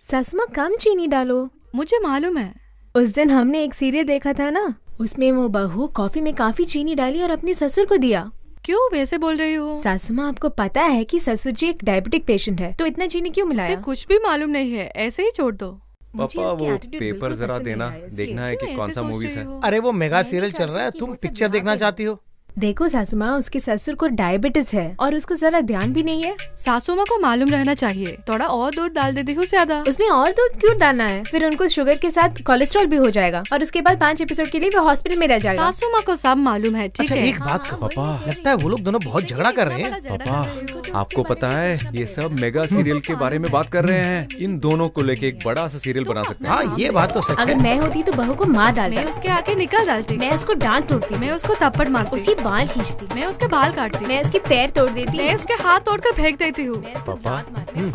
सासू माँ कम चीनी डालो। मुझे मालूम है। उस दिन हमने एक सीरियल देखा था ना? उसमें वो बहू कॉफ़ी में काफ़ी चीनी डाली और अपने ससुर को दिया। क्यों वैसे बोल रही हो? सासू माँ आपको पता है कि ससुर जी एक डायबिटिक पेशेंट है तो इतना चीनी क्यों उसे मिलाया कुछ भी मालूम नहीं है ऐसे ही छोड़ दो। पापा वो पेपर जरा देना देखना है कि कौन सा मूवीज़ है। अरे वो मेगा सीरियल चल रहा है तुम पिक्चर देखना चाहती हो? देखो सासू माँ उसके ससुर को डायबिटीज़ है और उसको जरा ध्यान भी नहीं है। सासू माँ को मालूम रहना चाहिए। थोड़ा और दूध डाल देती हूँ ज़्यादा। उसमें और दूध क्यों डालना है? फिर उनको शुगर के साथ कोलेस्ट्रॉल भी हो जाएगा और उसके बाद पाँच एपिसोड के लिए वो हॉस्पिटल में रह जाएगा। सासू माँ को सब मालूम है ठीक अच्छा है? एक बात कहो पापा लगता है वो लोग दोनों बहुत झगड़ा कर रहे हैं। पापा आपको पता है ये सब मेगा सीरियल के बारे में बात कर रहे हैं। इन दोनों को लेके एक बड़ा सा सीरियल बना सकते हैं। हाँ ये बात तो सच अगर है। मैं होती तो बहू को मार डालती। उसके आके निकल डालती। मैं उसको डांट तोड़ती मैं उसको थप्पड़ मारती। बाल खींचती। मैं उसके बाल काटती। मैं उसके पैर तोड़ देती। मैं उसके हाथ तोड़ कर फेंक देती हूँ। पापा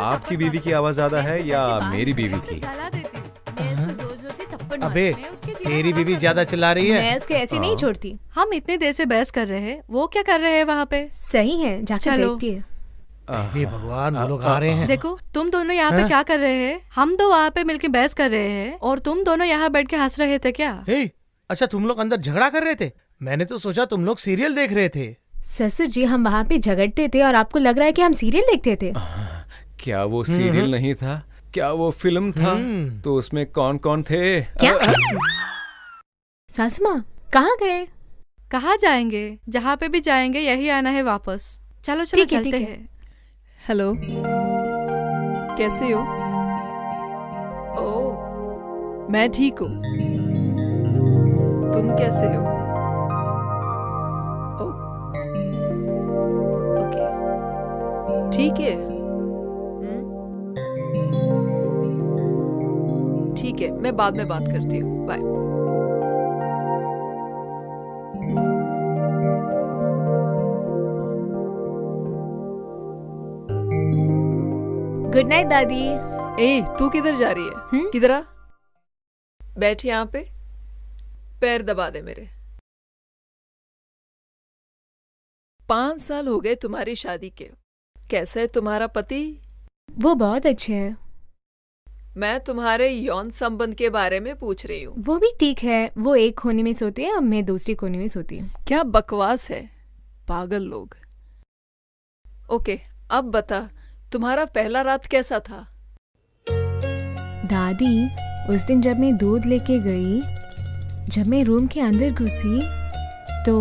आपकी बीवी की आवाज़ ज़्यादा है या मेरी बीवी की? जला देती मैं उसको ज़ोर ज़ोर से थप्पड़ मारती अबे मैं उसके जीवन तेरी बीवी ज़्यादा चिल्ला रही है। मैं उसको ऐसे नहीं छोड़ती। हम इतने देर से बहस कर रहे हैं। वो क्या कर रहे हैं वहाँ पे? सही है जाकर चलो। देखती है। हे भगवान वो लोग आ रहे हैं। देखो तुम दोनों यहाँ पे क्या कर रहे हैं? हम तो वहाँ पे मिलके बहस कर रहे हैं और तुम दोनों यहाँ बैठ के हंस रहे थे क्या? अच्छा तुम लोग अंदर झगड़ा कर रहे थे? मैंने तो सोचा तुम लोग सीरियल देख रहे थे। ससुर जी हम वहाँ पे झगड़ते थे और आपको लग रहा है कि हम सीरियल देखते थे। आ, क्या वो सीरियल नहीं था? क्या वो फ़िल्म था? हम्म। तो उसमें कौन कौन थे? क्या? अ, सासू माँ कहाँ गए? कहाँ जाएँगे? जहाँ पे भी जाएँगे यही आना है वापस। चलो चलो ठीक चलते हैं। हेलो। कैसे हो? ओ। मैं ठीक हूँ। तुम कैसे हो? ठीक है। हम्म? ठीक है मैं बाद में बात करती हूँ। बाय गुड नाइट दादी। ए तू किधर जा रही है? हम्म? किधर आ? बैठ यहाँ पे। पैर दबा दे मेरे। पाँच साल हो गए तुम्हारी शादी के। कैसा है तुम्हारा पति? वो बहुत अच्छे हैं। मैं तुम्हारे यौन संबंध के बारे में पूछ रही हूँ। वो भी ठीक है। वो एक कोने में सोते हैं और मैं दूसरी कोने में सोती हूँ। क्या बकवास है? पागल लोग। ओके अब बता तुम्हारा पहला रात कैसा था? दादी उस दिन जब मैं दूध लेके गई जब मैं रूम के अंदर घुसी तो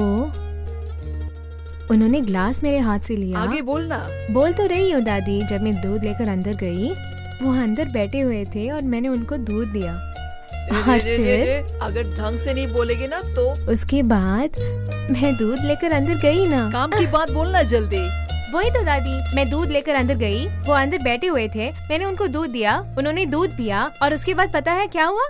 उन्होंने ग्लास मेरे हाथ से लिया। आगे बोलना बोल तो रही हूँ दादी। जब मैं दूध लेकर अंदर गई वो अंदर बैठे हुए थे और मैंने उनको दूध दिया। ए, और जे, जे, जे, जे, अगर ढंग से नहीं बोलेगी ना तो? उसके बाद मैं दूध लेकर अंदर गई ना। काम की बात बोलना जल्दी। वही तो दादी। मैं दूध लेकर अंदर गई वो अंदर बैठे हुए थे। मैंने उनको दूध दिया उन्होंने दूध पिया और उसके बाद पता है क्या हुआ?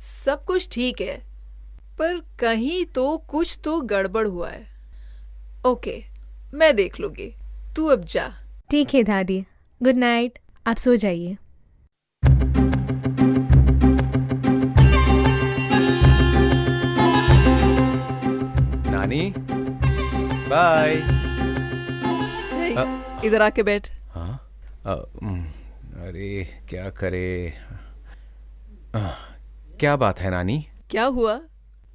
सब कुछ ठीक है पर कहीं तो कुछ तो गड़बड़ हुआ है। ओके मैं देख लूँगी। तू अब जा। ठीक है दादी। गुड नाइट आप सो जाइए। नानी बाय इधर आके बैठ। हाँ? अरे क्या करे? अ, क्या बात है नानी? क्या हुआ?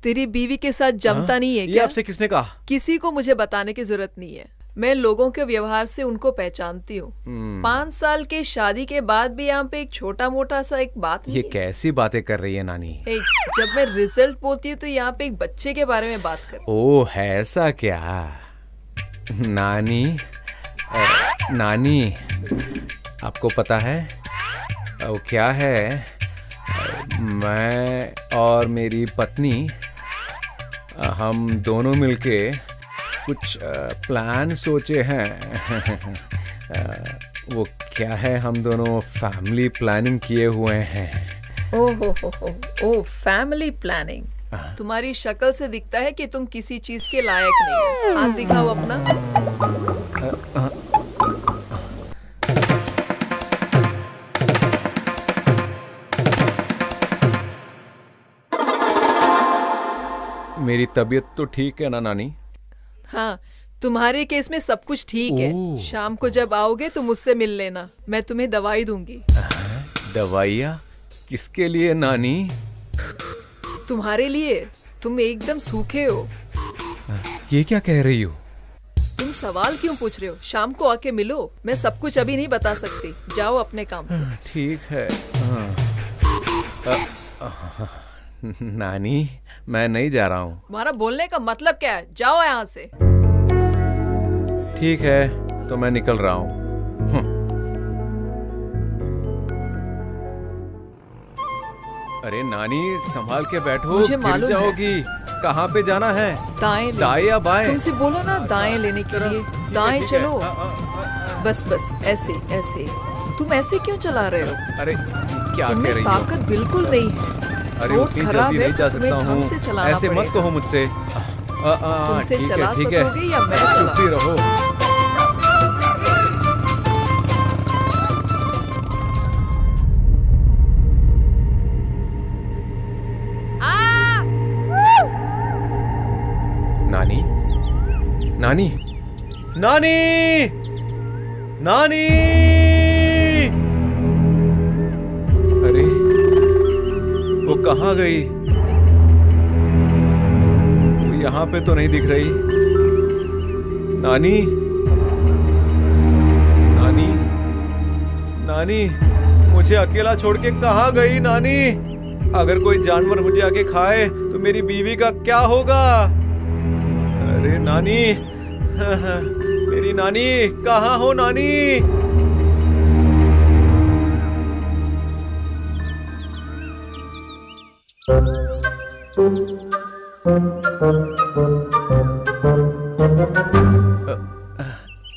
तेरी बीवी के साथ जमता हाँ? नहीं है क्या? आपसे किसने कहा? किसी को मुझे बताने की ज़रूरत नहीं है। मैं लोगों के व्यवहार से उनको पहचानती हूँ। हम्म, पाँच साल के शादी के बाद भी यहाँ पे एक छोटा मोटा सा एक बात ये। कैसी बातें कर रही है नानी? ए, जब मैं रिज़ल्ट बोलती हूँ तो यहाँ पे एक बच्चे के बारे में बात कर। ओ है ऐसा क्या? नानी नानी आपको पता है? वो क्या है? मैं और मेरी पत्नी हम दोनों मिलके कुछ प्लान सोचे हैं। वो क्या है हम दोनों फैमिली प्लानिंग किए हुए हैं। ओ हो हो हो ओ फैमिली प्लानिंग तुम्हारी शक्ल से दिखता है कि तुम किसी चीज़ के लायक नहीं हो। हाथ दिखाओ अपना। मेरी तबीयत तो ठीक है ना नानी? हाँ तुम्हारे केस में सब कुछ ठीक है। शाम को जब आओगे तो मुझसे मिल लेना मैं तुम्हें दवाई दूँगी। दवाइयाँ? किसके लिए नानी? तुम्हारे लिए तुम एकदम सूखे हो। ये क्या कह रही हो? तुम सवाल क्यों पूछ रहे हो? शाम को आके मिलो मैं सब कुछ अभी नहीं बता सकती। जाओ अपने काम ठीक है। हाँ। अ, अ, नानी मैं नहीं जा रहा हूँ। तुम्हारा बोलने का मतलब क्या है? जाओ यहाँ से। ठीक है तो मैं निकल रहा हूँ। हम्म। अरे नानी संभाल के बैठो मुझे मालूम। जाओगी। कहाँ पे जाना है? दाएँ दाएँ या बाएँ? तुमसे बोलो ना दाएँ लेने के लिए। दाएँ चलो। बस बस ऐसे ऐसे। तुम ऐसे क्यों चला रहे हो? अरे क्या हो? ताकत बिल्कुल नहीं है। अरे उतनी जल्दी नहीं जा सकता हूँ। ऐसे मत कहो मुझसे। तुमसे ठीक है, चला ठीक है। या मैं रहो। नानी? नानी? नानी? नानी? वो कहाँ गई? वो यहाँ पे तो नहीं दिख रही। नानी? नानी? नानी, मुझे अकेला छोड़ के कहाँ गई, नानी? अगर कोई जानवर मुझे आके खाए तो मेरी बीवी का क्या होगा? अरे नानी, मेरी नानी, कहाँ हो नानी?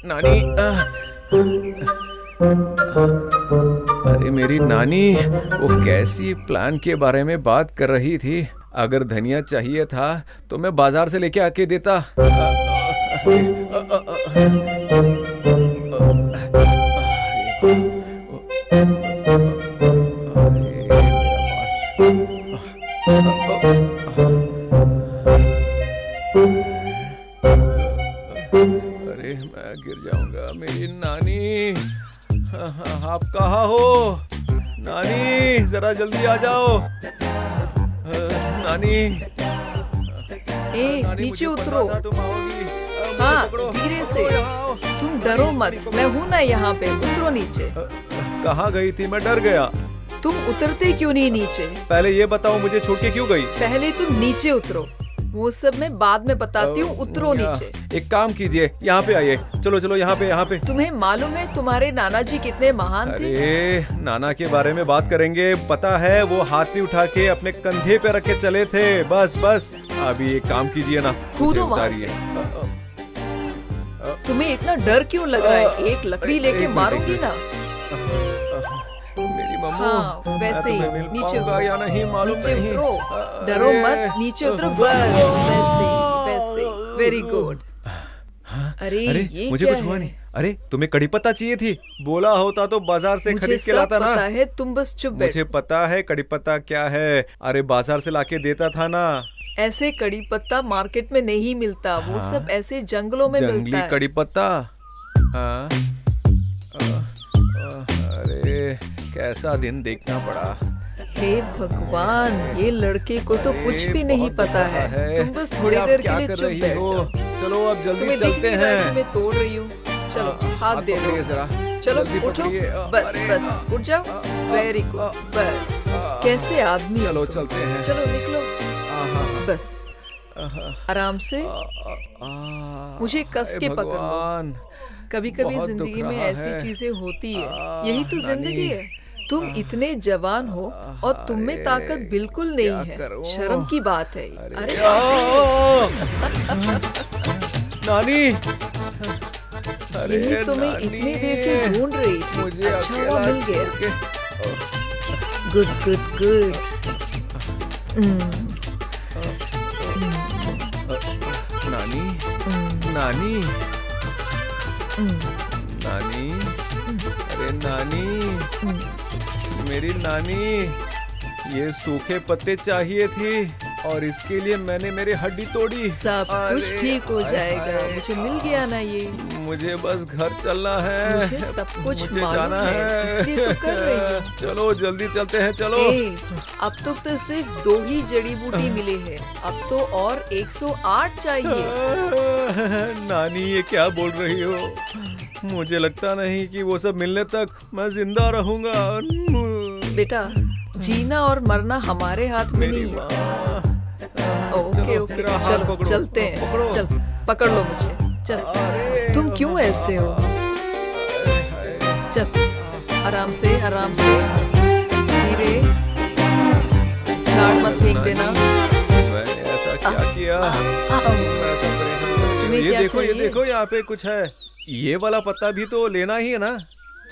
नानी अरे मेरी नानी वो कैसी प्लान के बारे में बात कर रही थी अगर धनिया चाहिए था तो मैं बाज़ार से लेके आके देता अरे मेरी नानी। आप कहा हो? नानी जरा जल्दी आ जाओ। नानी। ए नीचे उतरो। हाँ धीरे से। तुम डरो मत। मैं हूँ ना यहाँ पे। उतरो नीचे। कहाँ गई थी? मैं डर गया। तुम उतरते क्यों नहीं नीचे? पहले ये बताओ मुझे छोड़ के क्यों गई? पहले तुम नीचे उतरो। वो सब मैं बाद में बताती हूँ उतरो नीचे। एक काम कीजिए यहाँ पे आइए। चलो चलो यहाँ पे यहाँ पे। तुम्हें मालूम है तुम्हारे नाना जी कितने महान थे? अरे नाना के बारे में बात करेंगे। पता है वो हाथ उठा के अपने कंधे पे रख के चले थे। बस बस। अभी एक काम कीजिए ना कूदो वहाँ। तुम्हें इतना डर क्यों लग रहा है? एक लकड़ी लेके मारूँगी ना। मम्मू हाँ वैसे ही। नीचे पाऊँगा या नहीं मालूम नीचे नहीं। उतरो। डरो मत नीचे उतरो बस वैसे वैसे वेरी गुड अरे अरे ये मुझे कुछ हुआ नहीं। अरे तुम्हें कड़ी पत्ता चाहिए थी? बोला होता तो बाज़ार से खरीद के लाता ना। पता है तुम बस चुप मुझे पता है कड़ी पत्ता क्या है। अरे बाज़ार से लाके देता था ना। ऐसे कड़ी पत्ता मार्केट में नहीं मिलता। वो हाँ। सब ऐसे जंगलों में जंगली मिलता है। कड़ी पत्ता। हाँ। अरे। कैसा दिन देखना पड़ा। हे भगवान ये लड़के को तो कुछ भी नहीं पता है। तुम बस थोड़ी देर के लिए चुप बैठ हो? जाओ। चलो अब जल्दी तुम्हें चलते है हैं। मैं तोड़ रही हूँ। चलो हाँ, हाथ दे दो। चलो उठो। बस बस उठ जाओ। वेरी गुड बस। कैसे आदमी चलो चलते हैं। चलो निकलो। बस। आराम से। मुझे कस के पकड़ कभी कभी ज़िंदगी में ऐसी चीज़ें होती है। यही तो ज़िंदगी है। तुम इतने जवान हो और तुम में ताकत बिल्कुल नहीं है। शर्म की बात है अरे नानी। यही तो मैं इतनी देर से ढूंढ रही थी। अच्छा हुआ मिल गया। गुड गुड गुड नानी। नानी। नानी। अरे नानी। मेरी नानी ये सूखे पत्ते चाहिए थी और इसके लिए मैंने मेरी हड्डी तोड़ी। सब कुछ ठीक हो जाएगा। मुझे मिल गया ना ये। मुझे बस घर चलना है। मुझे सब कुछ मुझे जाना है, इसलिए तो कर रही हूँ। चलो जल्दी चलते हैं चलो। ए, अब तक तो सिर्फ़ दो ही जड़ी बूटी मिली है। अब तो और 108 चाहिए। नानी ये क्या बोल रही हो? मुझे लगता नहीं कि वो सब मिलने तक मैं ज़िंदा रहूँगा। बेटा जीना और मरना हमारे हाथ में नहीं है। ओके ओके चलो चलते हैं। चल पकड़ लो मुझे। चल तुम क्यों ऐसे हो? चल आराम से आराम से। धीरे। झाड़ मत फेंक देना। क्या किया? तुम्हें ये क्या देखो ये देखो यहाँ पे कुछ है। ये वाला पत्ता भी तो लेना ही है ना।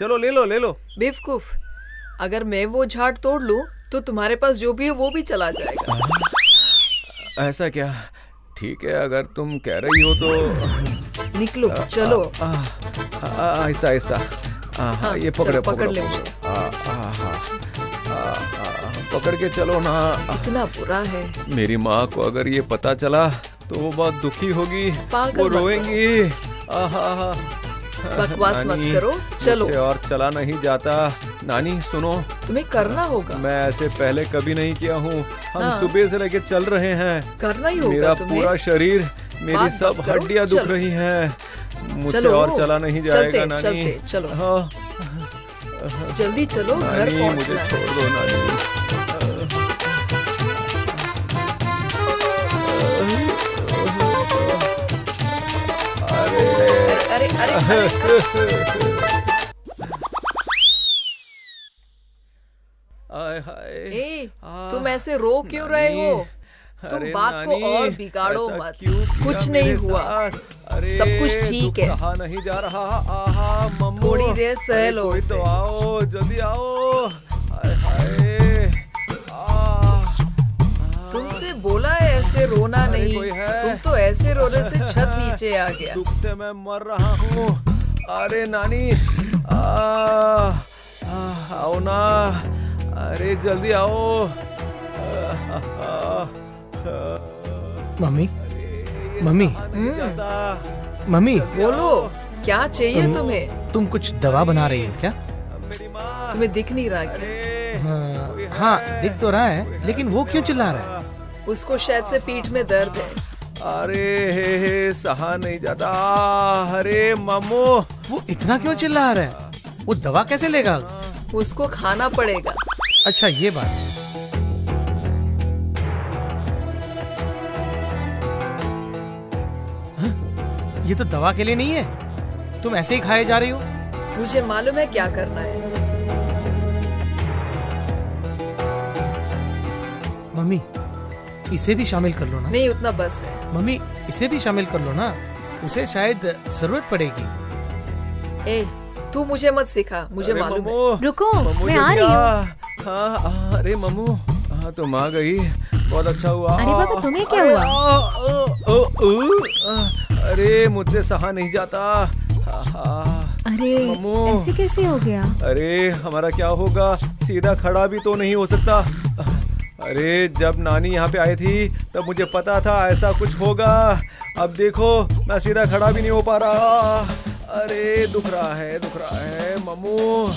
चलो ले लो ले लो। बेवकूफ़। अगर मैं वो झाड़ तोड़ लूँ तो तुम्हारे पास जो भी है वो भी चला जाएगा। ऐसा क्या? ठीक है अगर तुम कह रही हो तो निकलो चलो। आ, आ, आ, आहिस्ता आहिस्ता हाँ, ये चलो, पकड़ो पकड़ ले पकड़ो। आ, आ, आ, आ, पकड़ के चलो ना। इतना बुरा है। मेरी माँ को अगर ये पता चला तो वो बहुत दुखी होगी। वो रोएँगी। बकवास मत करो, चलो। और चला नहीं जाता। नानी सुनो। तुम्हें करना होगा। मैं ऐसे पहले कभी नहीं किया हूँ। हम हाँ। सुबह से लेके चल रहे हैं। करना ही होगा मेरा पूरा शरीर मेरी सब हड्डियाँ दुख रही हैं। मुझसे चलो, और चला नहीं जाएगा नानी। चलते, चलो। हाँ। जल्दी चलो घर मुझे छोड़ दो नानी। अरे अरे अरे। हाय ए, तुम ऐसे रो क्यों रहे हो? तुम बात को और बिगाड़ो मत। कुछ नहीं हुआ। अरे सब कुछ ठीक है। सहा नहीं जा रहा। आहा मम्मू। थोड़ी देर सह लो तो आओ जल्दी आओ। हाय हाय। तुमसे बोला है ऐसे रोना नहीं? तुम तो ऐसे रोने से छत नीचे आ गया। दुख से मैं मर रहा हूँ। अरे नानी आह, आह, आओ ना। अरे जल्दी आओ। मम्मी? मम्मी? मम्मी? बोलो क्या चाहिए तुम- तुम्हें? तुम कुछ दवा बना रही हो क्या? तुम्हें दिख नहीं रहा क्या? हाँ, हाँ दिख तो रहा है लेकिन वो क्यों चिल्ला रहा है? उसको शायद से पीठ में दर्द है। अरे हे हे सहा नहीं जाता। अरे मामो। वो इतना क्यों चिल्ला रहा है? वो दवा कैसे लेगा? उसको खाना पड़ेगा। अच्छा ये बात। हाँ? ये तो दवा के लिए नहीं है। तुम ऐसे ही खाए जा रही हो। मुझे मालूम है क्या करना है। मम्मी इसे भी शामिल कर लो ना। नहीं उतना बस है। मम्मी इसे भी शामिल कर लो ना। उसे शायद ज़रूरत पड़ेगी। ए तू मुझे मत सिखा मुझे मालूम है। रुको मैं आ रही हूँ। हाँ अरे मम्मू हाँ तुम आ गई। बहुत अच्छा हुआ। अरे बाबा, तुम्हें क्या हुआ? ओ, ओ, ओ, अरे मुझसे सहा नहीं जाता। अरे ऐसे कैसे हो गया? अरे हमारा क्या होगा? सीधा खड़ा भी तो नहीं हो सकता। अरे जब नानी यहाँ पे आई थी तब मुझे पता था ऐसा कुछ होगा। अब देखो मैं सीधा खड़ा भी नहीं हो पा रहा। अरे दुख रहा है दुख रहा है। मम्मू।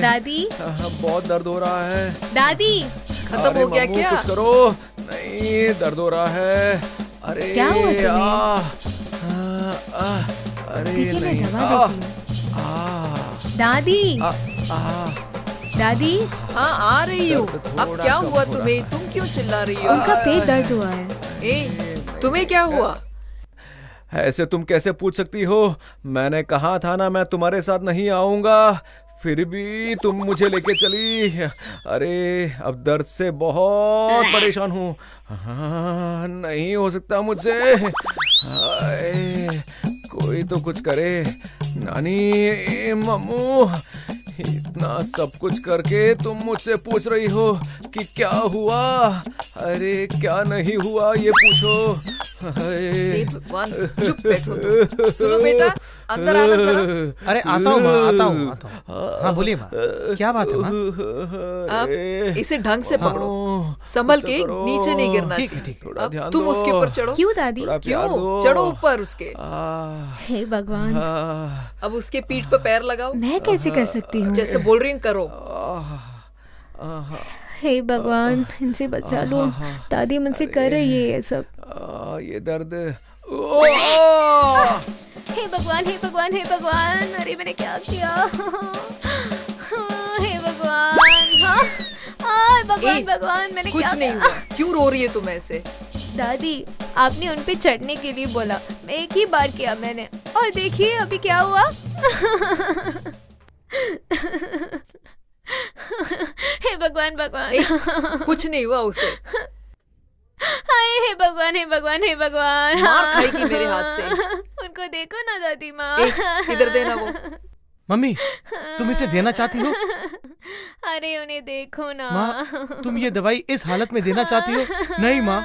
दादी? बहुत दर्द हो रहा है। दादी खत्म हो गया क्या? कुछ करो। नहीं दर्द हो रहा है। अरे क्या हुआ तुम्हें? आ, आ, आ, अरे नहीं आ, आ, दादी? आ, आ, दादी? हाँ आ रही हूँ। अब क्या हुआ तुम्हें? तुम क्यों चिल्ला रही हो? उनका पेट दर्द हुआ है। ए तुम्हें क्या हुआ? ऐसे तुम कैसे पूछ सकती हो? मैंने कहा था ना मैं तुम्हारे साथ नहीं आऊँगा। फिर भी तुम मुझे लेके चली। अरे अब दर्द से बहुत परेशान हूँ। हाँ, नहीं हो सकता मुझसे। कोई तो कुछ करे। नानी मम्मू इतना सब कुछ करके तुम मुझसे पूछ रही हो कि क्या हुआ? अरे क्या नहीं हुआ ये पूछो। चुप बैठो सुनो बेटा। अंदर आना जरा। अरे आता हूँ माँ आता हूँ आता हूँ। हाँ बोलिए माँ। क्या बात है माँ? अब इसे ढंग से पकड़ो। संभल के नीचे नहीं गिरना ठीक है, ठीक है। अब तुम उसके ऊपर चढ़ो। क्यों दादी? क्यों? चढ़ो ऊपर उसके। हे भगवान। अब उसके पीठ पर पैर लगाओ। मैं कैसे कर सकती हूँ? जैसे बोल रही हूँ करो हे भगवान इनसे बचा लो। दादी मुझसे कर रही है ये सब। ये दर्द। ओ, आ, हे भगवान हे भगवान हे भगवान अरे मैंने क्या किया? हे भगवान हाँ? हाँ, भगवान भगवान मैंने कुछ क्या नहीं हुआ। क्यों रो रही है तुम ऐसे? दादी आपने उन पे चढ़ने के लिए बोला। मैं एक ही बार किया मैंने। और देखिए अभी क्या हुआ? हे भगवान भगवान। कुछ नहीं हुआ उसे। हाय हे भगवान हे भगवान हे भगवान मार खाएगी मेरे हाथ से। उनको देखो ना दादी माँ। इधर देना वो। मम्मी तुम इसे देना चाहती हो? अरे उन्हें देखो ना। माँ तुम ये दवाई इस हालत में देना चाहती हो? नहीं माँ।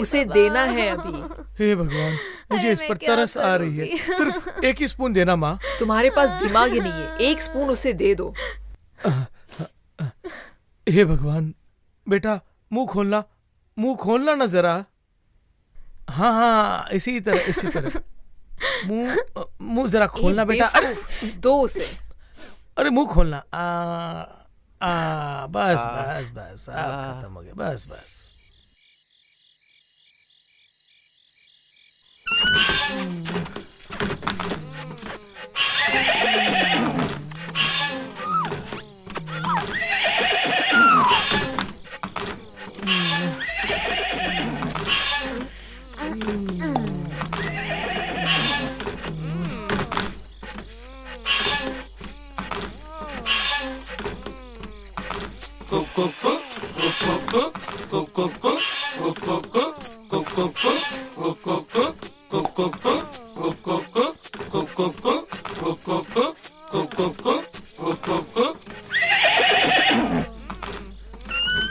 उसे देना है अभी। हे भगवान मुझे इस पर तरस आ रही है। सिर्फ़ एक ही स्पून देना माँ। तुम्हारे पास दिमाग ही नहीं है। एक स्पून उसे दे दो। हे भगवान बेटा मुँह खोलना मुँह खोलना ना जरा। हाँ हाँ इसी तरह इसी तरह। मुँह मुँह जरा खोलना बेटा। अरे दो उसे अरे मुँह खोलना। आ आ बस बस बस अब खत्म हो गया। बस बस।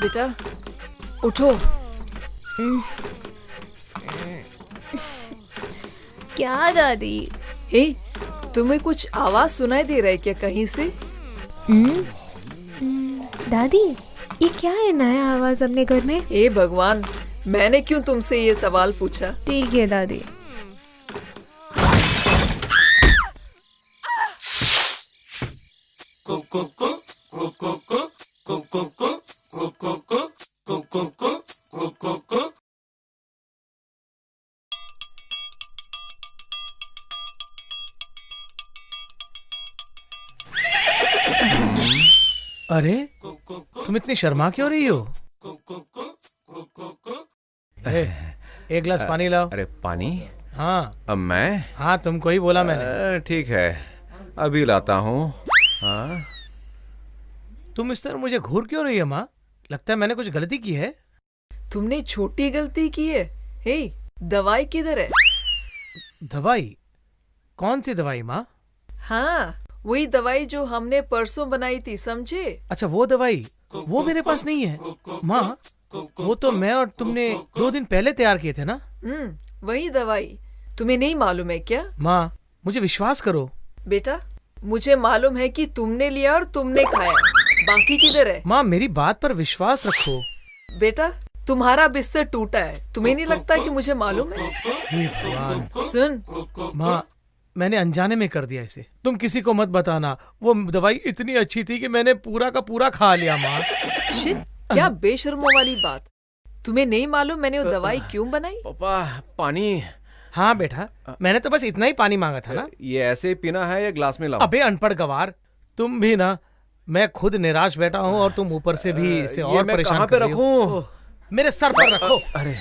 बेटा उठो। क्या दादी? हे तुम्हें कुछ आवाज़ सुनाई दे रहा है क्या कहीं से? हम्म? दादी ये क्या है नया आवाज़ अपने घर में? हे भगवान मैंने क्यों तुमसे ये सवाल पूछा? ठीक है दादी। इतनी शर्मा क्यों रही हो? एक गिलास पानी लाओ। अरे पानी? हाँ। अब मैं? हाँ तुमको ही बोला मैंने। ठीक है अभी लाता हूँ। हाँ। तुम इस तरह मुझे घूर क्यों रही है माँ? लगता है मैंने कुछ गलती की है। तुमने छोटी गलती की है। हे दवाई किधर है? दवाई? कौन सी दवाई माँ? हाँ। वही दवाई जो हमने परसों बनाई थी समझे? अच्छा वो दवाई वो मेरे पास नहीं है। माँ वो तो मैं और तुमने दो दिन पहले तैयार किए थे ना? हम्म वही दवाई। तुम्हें नहीं मालूम है क्या? माँ मुझे विश्वास करो। बेटा मुझे मालूम है कि तुमने लिया और तुमने खाया। बाकी किधर है? माँ मेरी बात पर विश्वास रखो। बेटा तुम्हारा बिस्तर टूटा है। तुम्हें नहीं लगता कि मुझे मालूम है? सुन। माँ मैंने अनजाने में कर दिया इसे। तुम किसी को मत बताना। वो दवाई इतनी अच्छी थी कि मैंने पूरा का पूरा खा लिया माँ। क्या बेशर्मों वाली बात। तुम्हें नहीं मालूम मैंने वो दवाई क्यों बनाई? पापा पानी। हाँ बेटा मैंने तो बस इतना ही पानी मांगा था ना। ये ऐसे ही पीना है या ग्लास में लाऊं? अबे अनपढ़ गवार तुम भी ना मैं खुद निराश बैठा हूँ और तुम ऊपर से भी इसे और परेशान कर पे हो। रखूँ? मेरे सर पर रखो। अरे।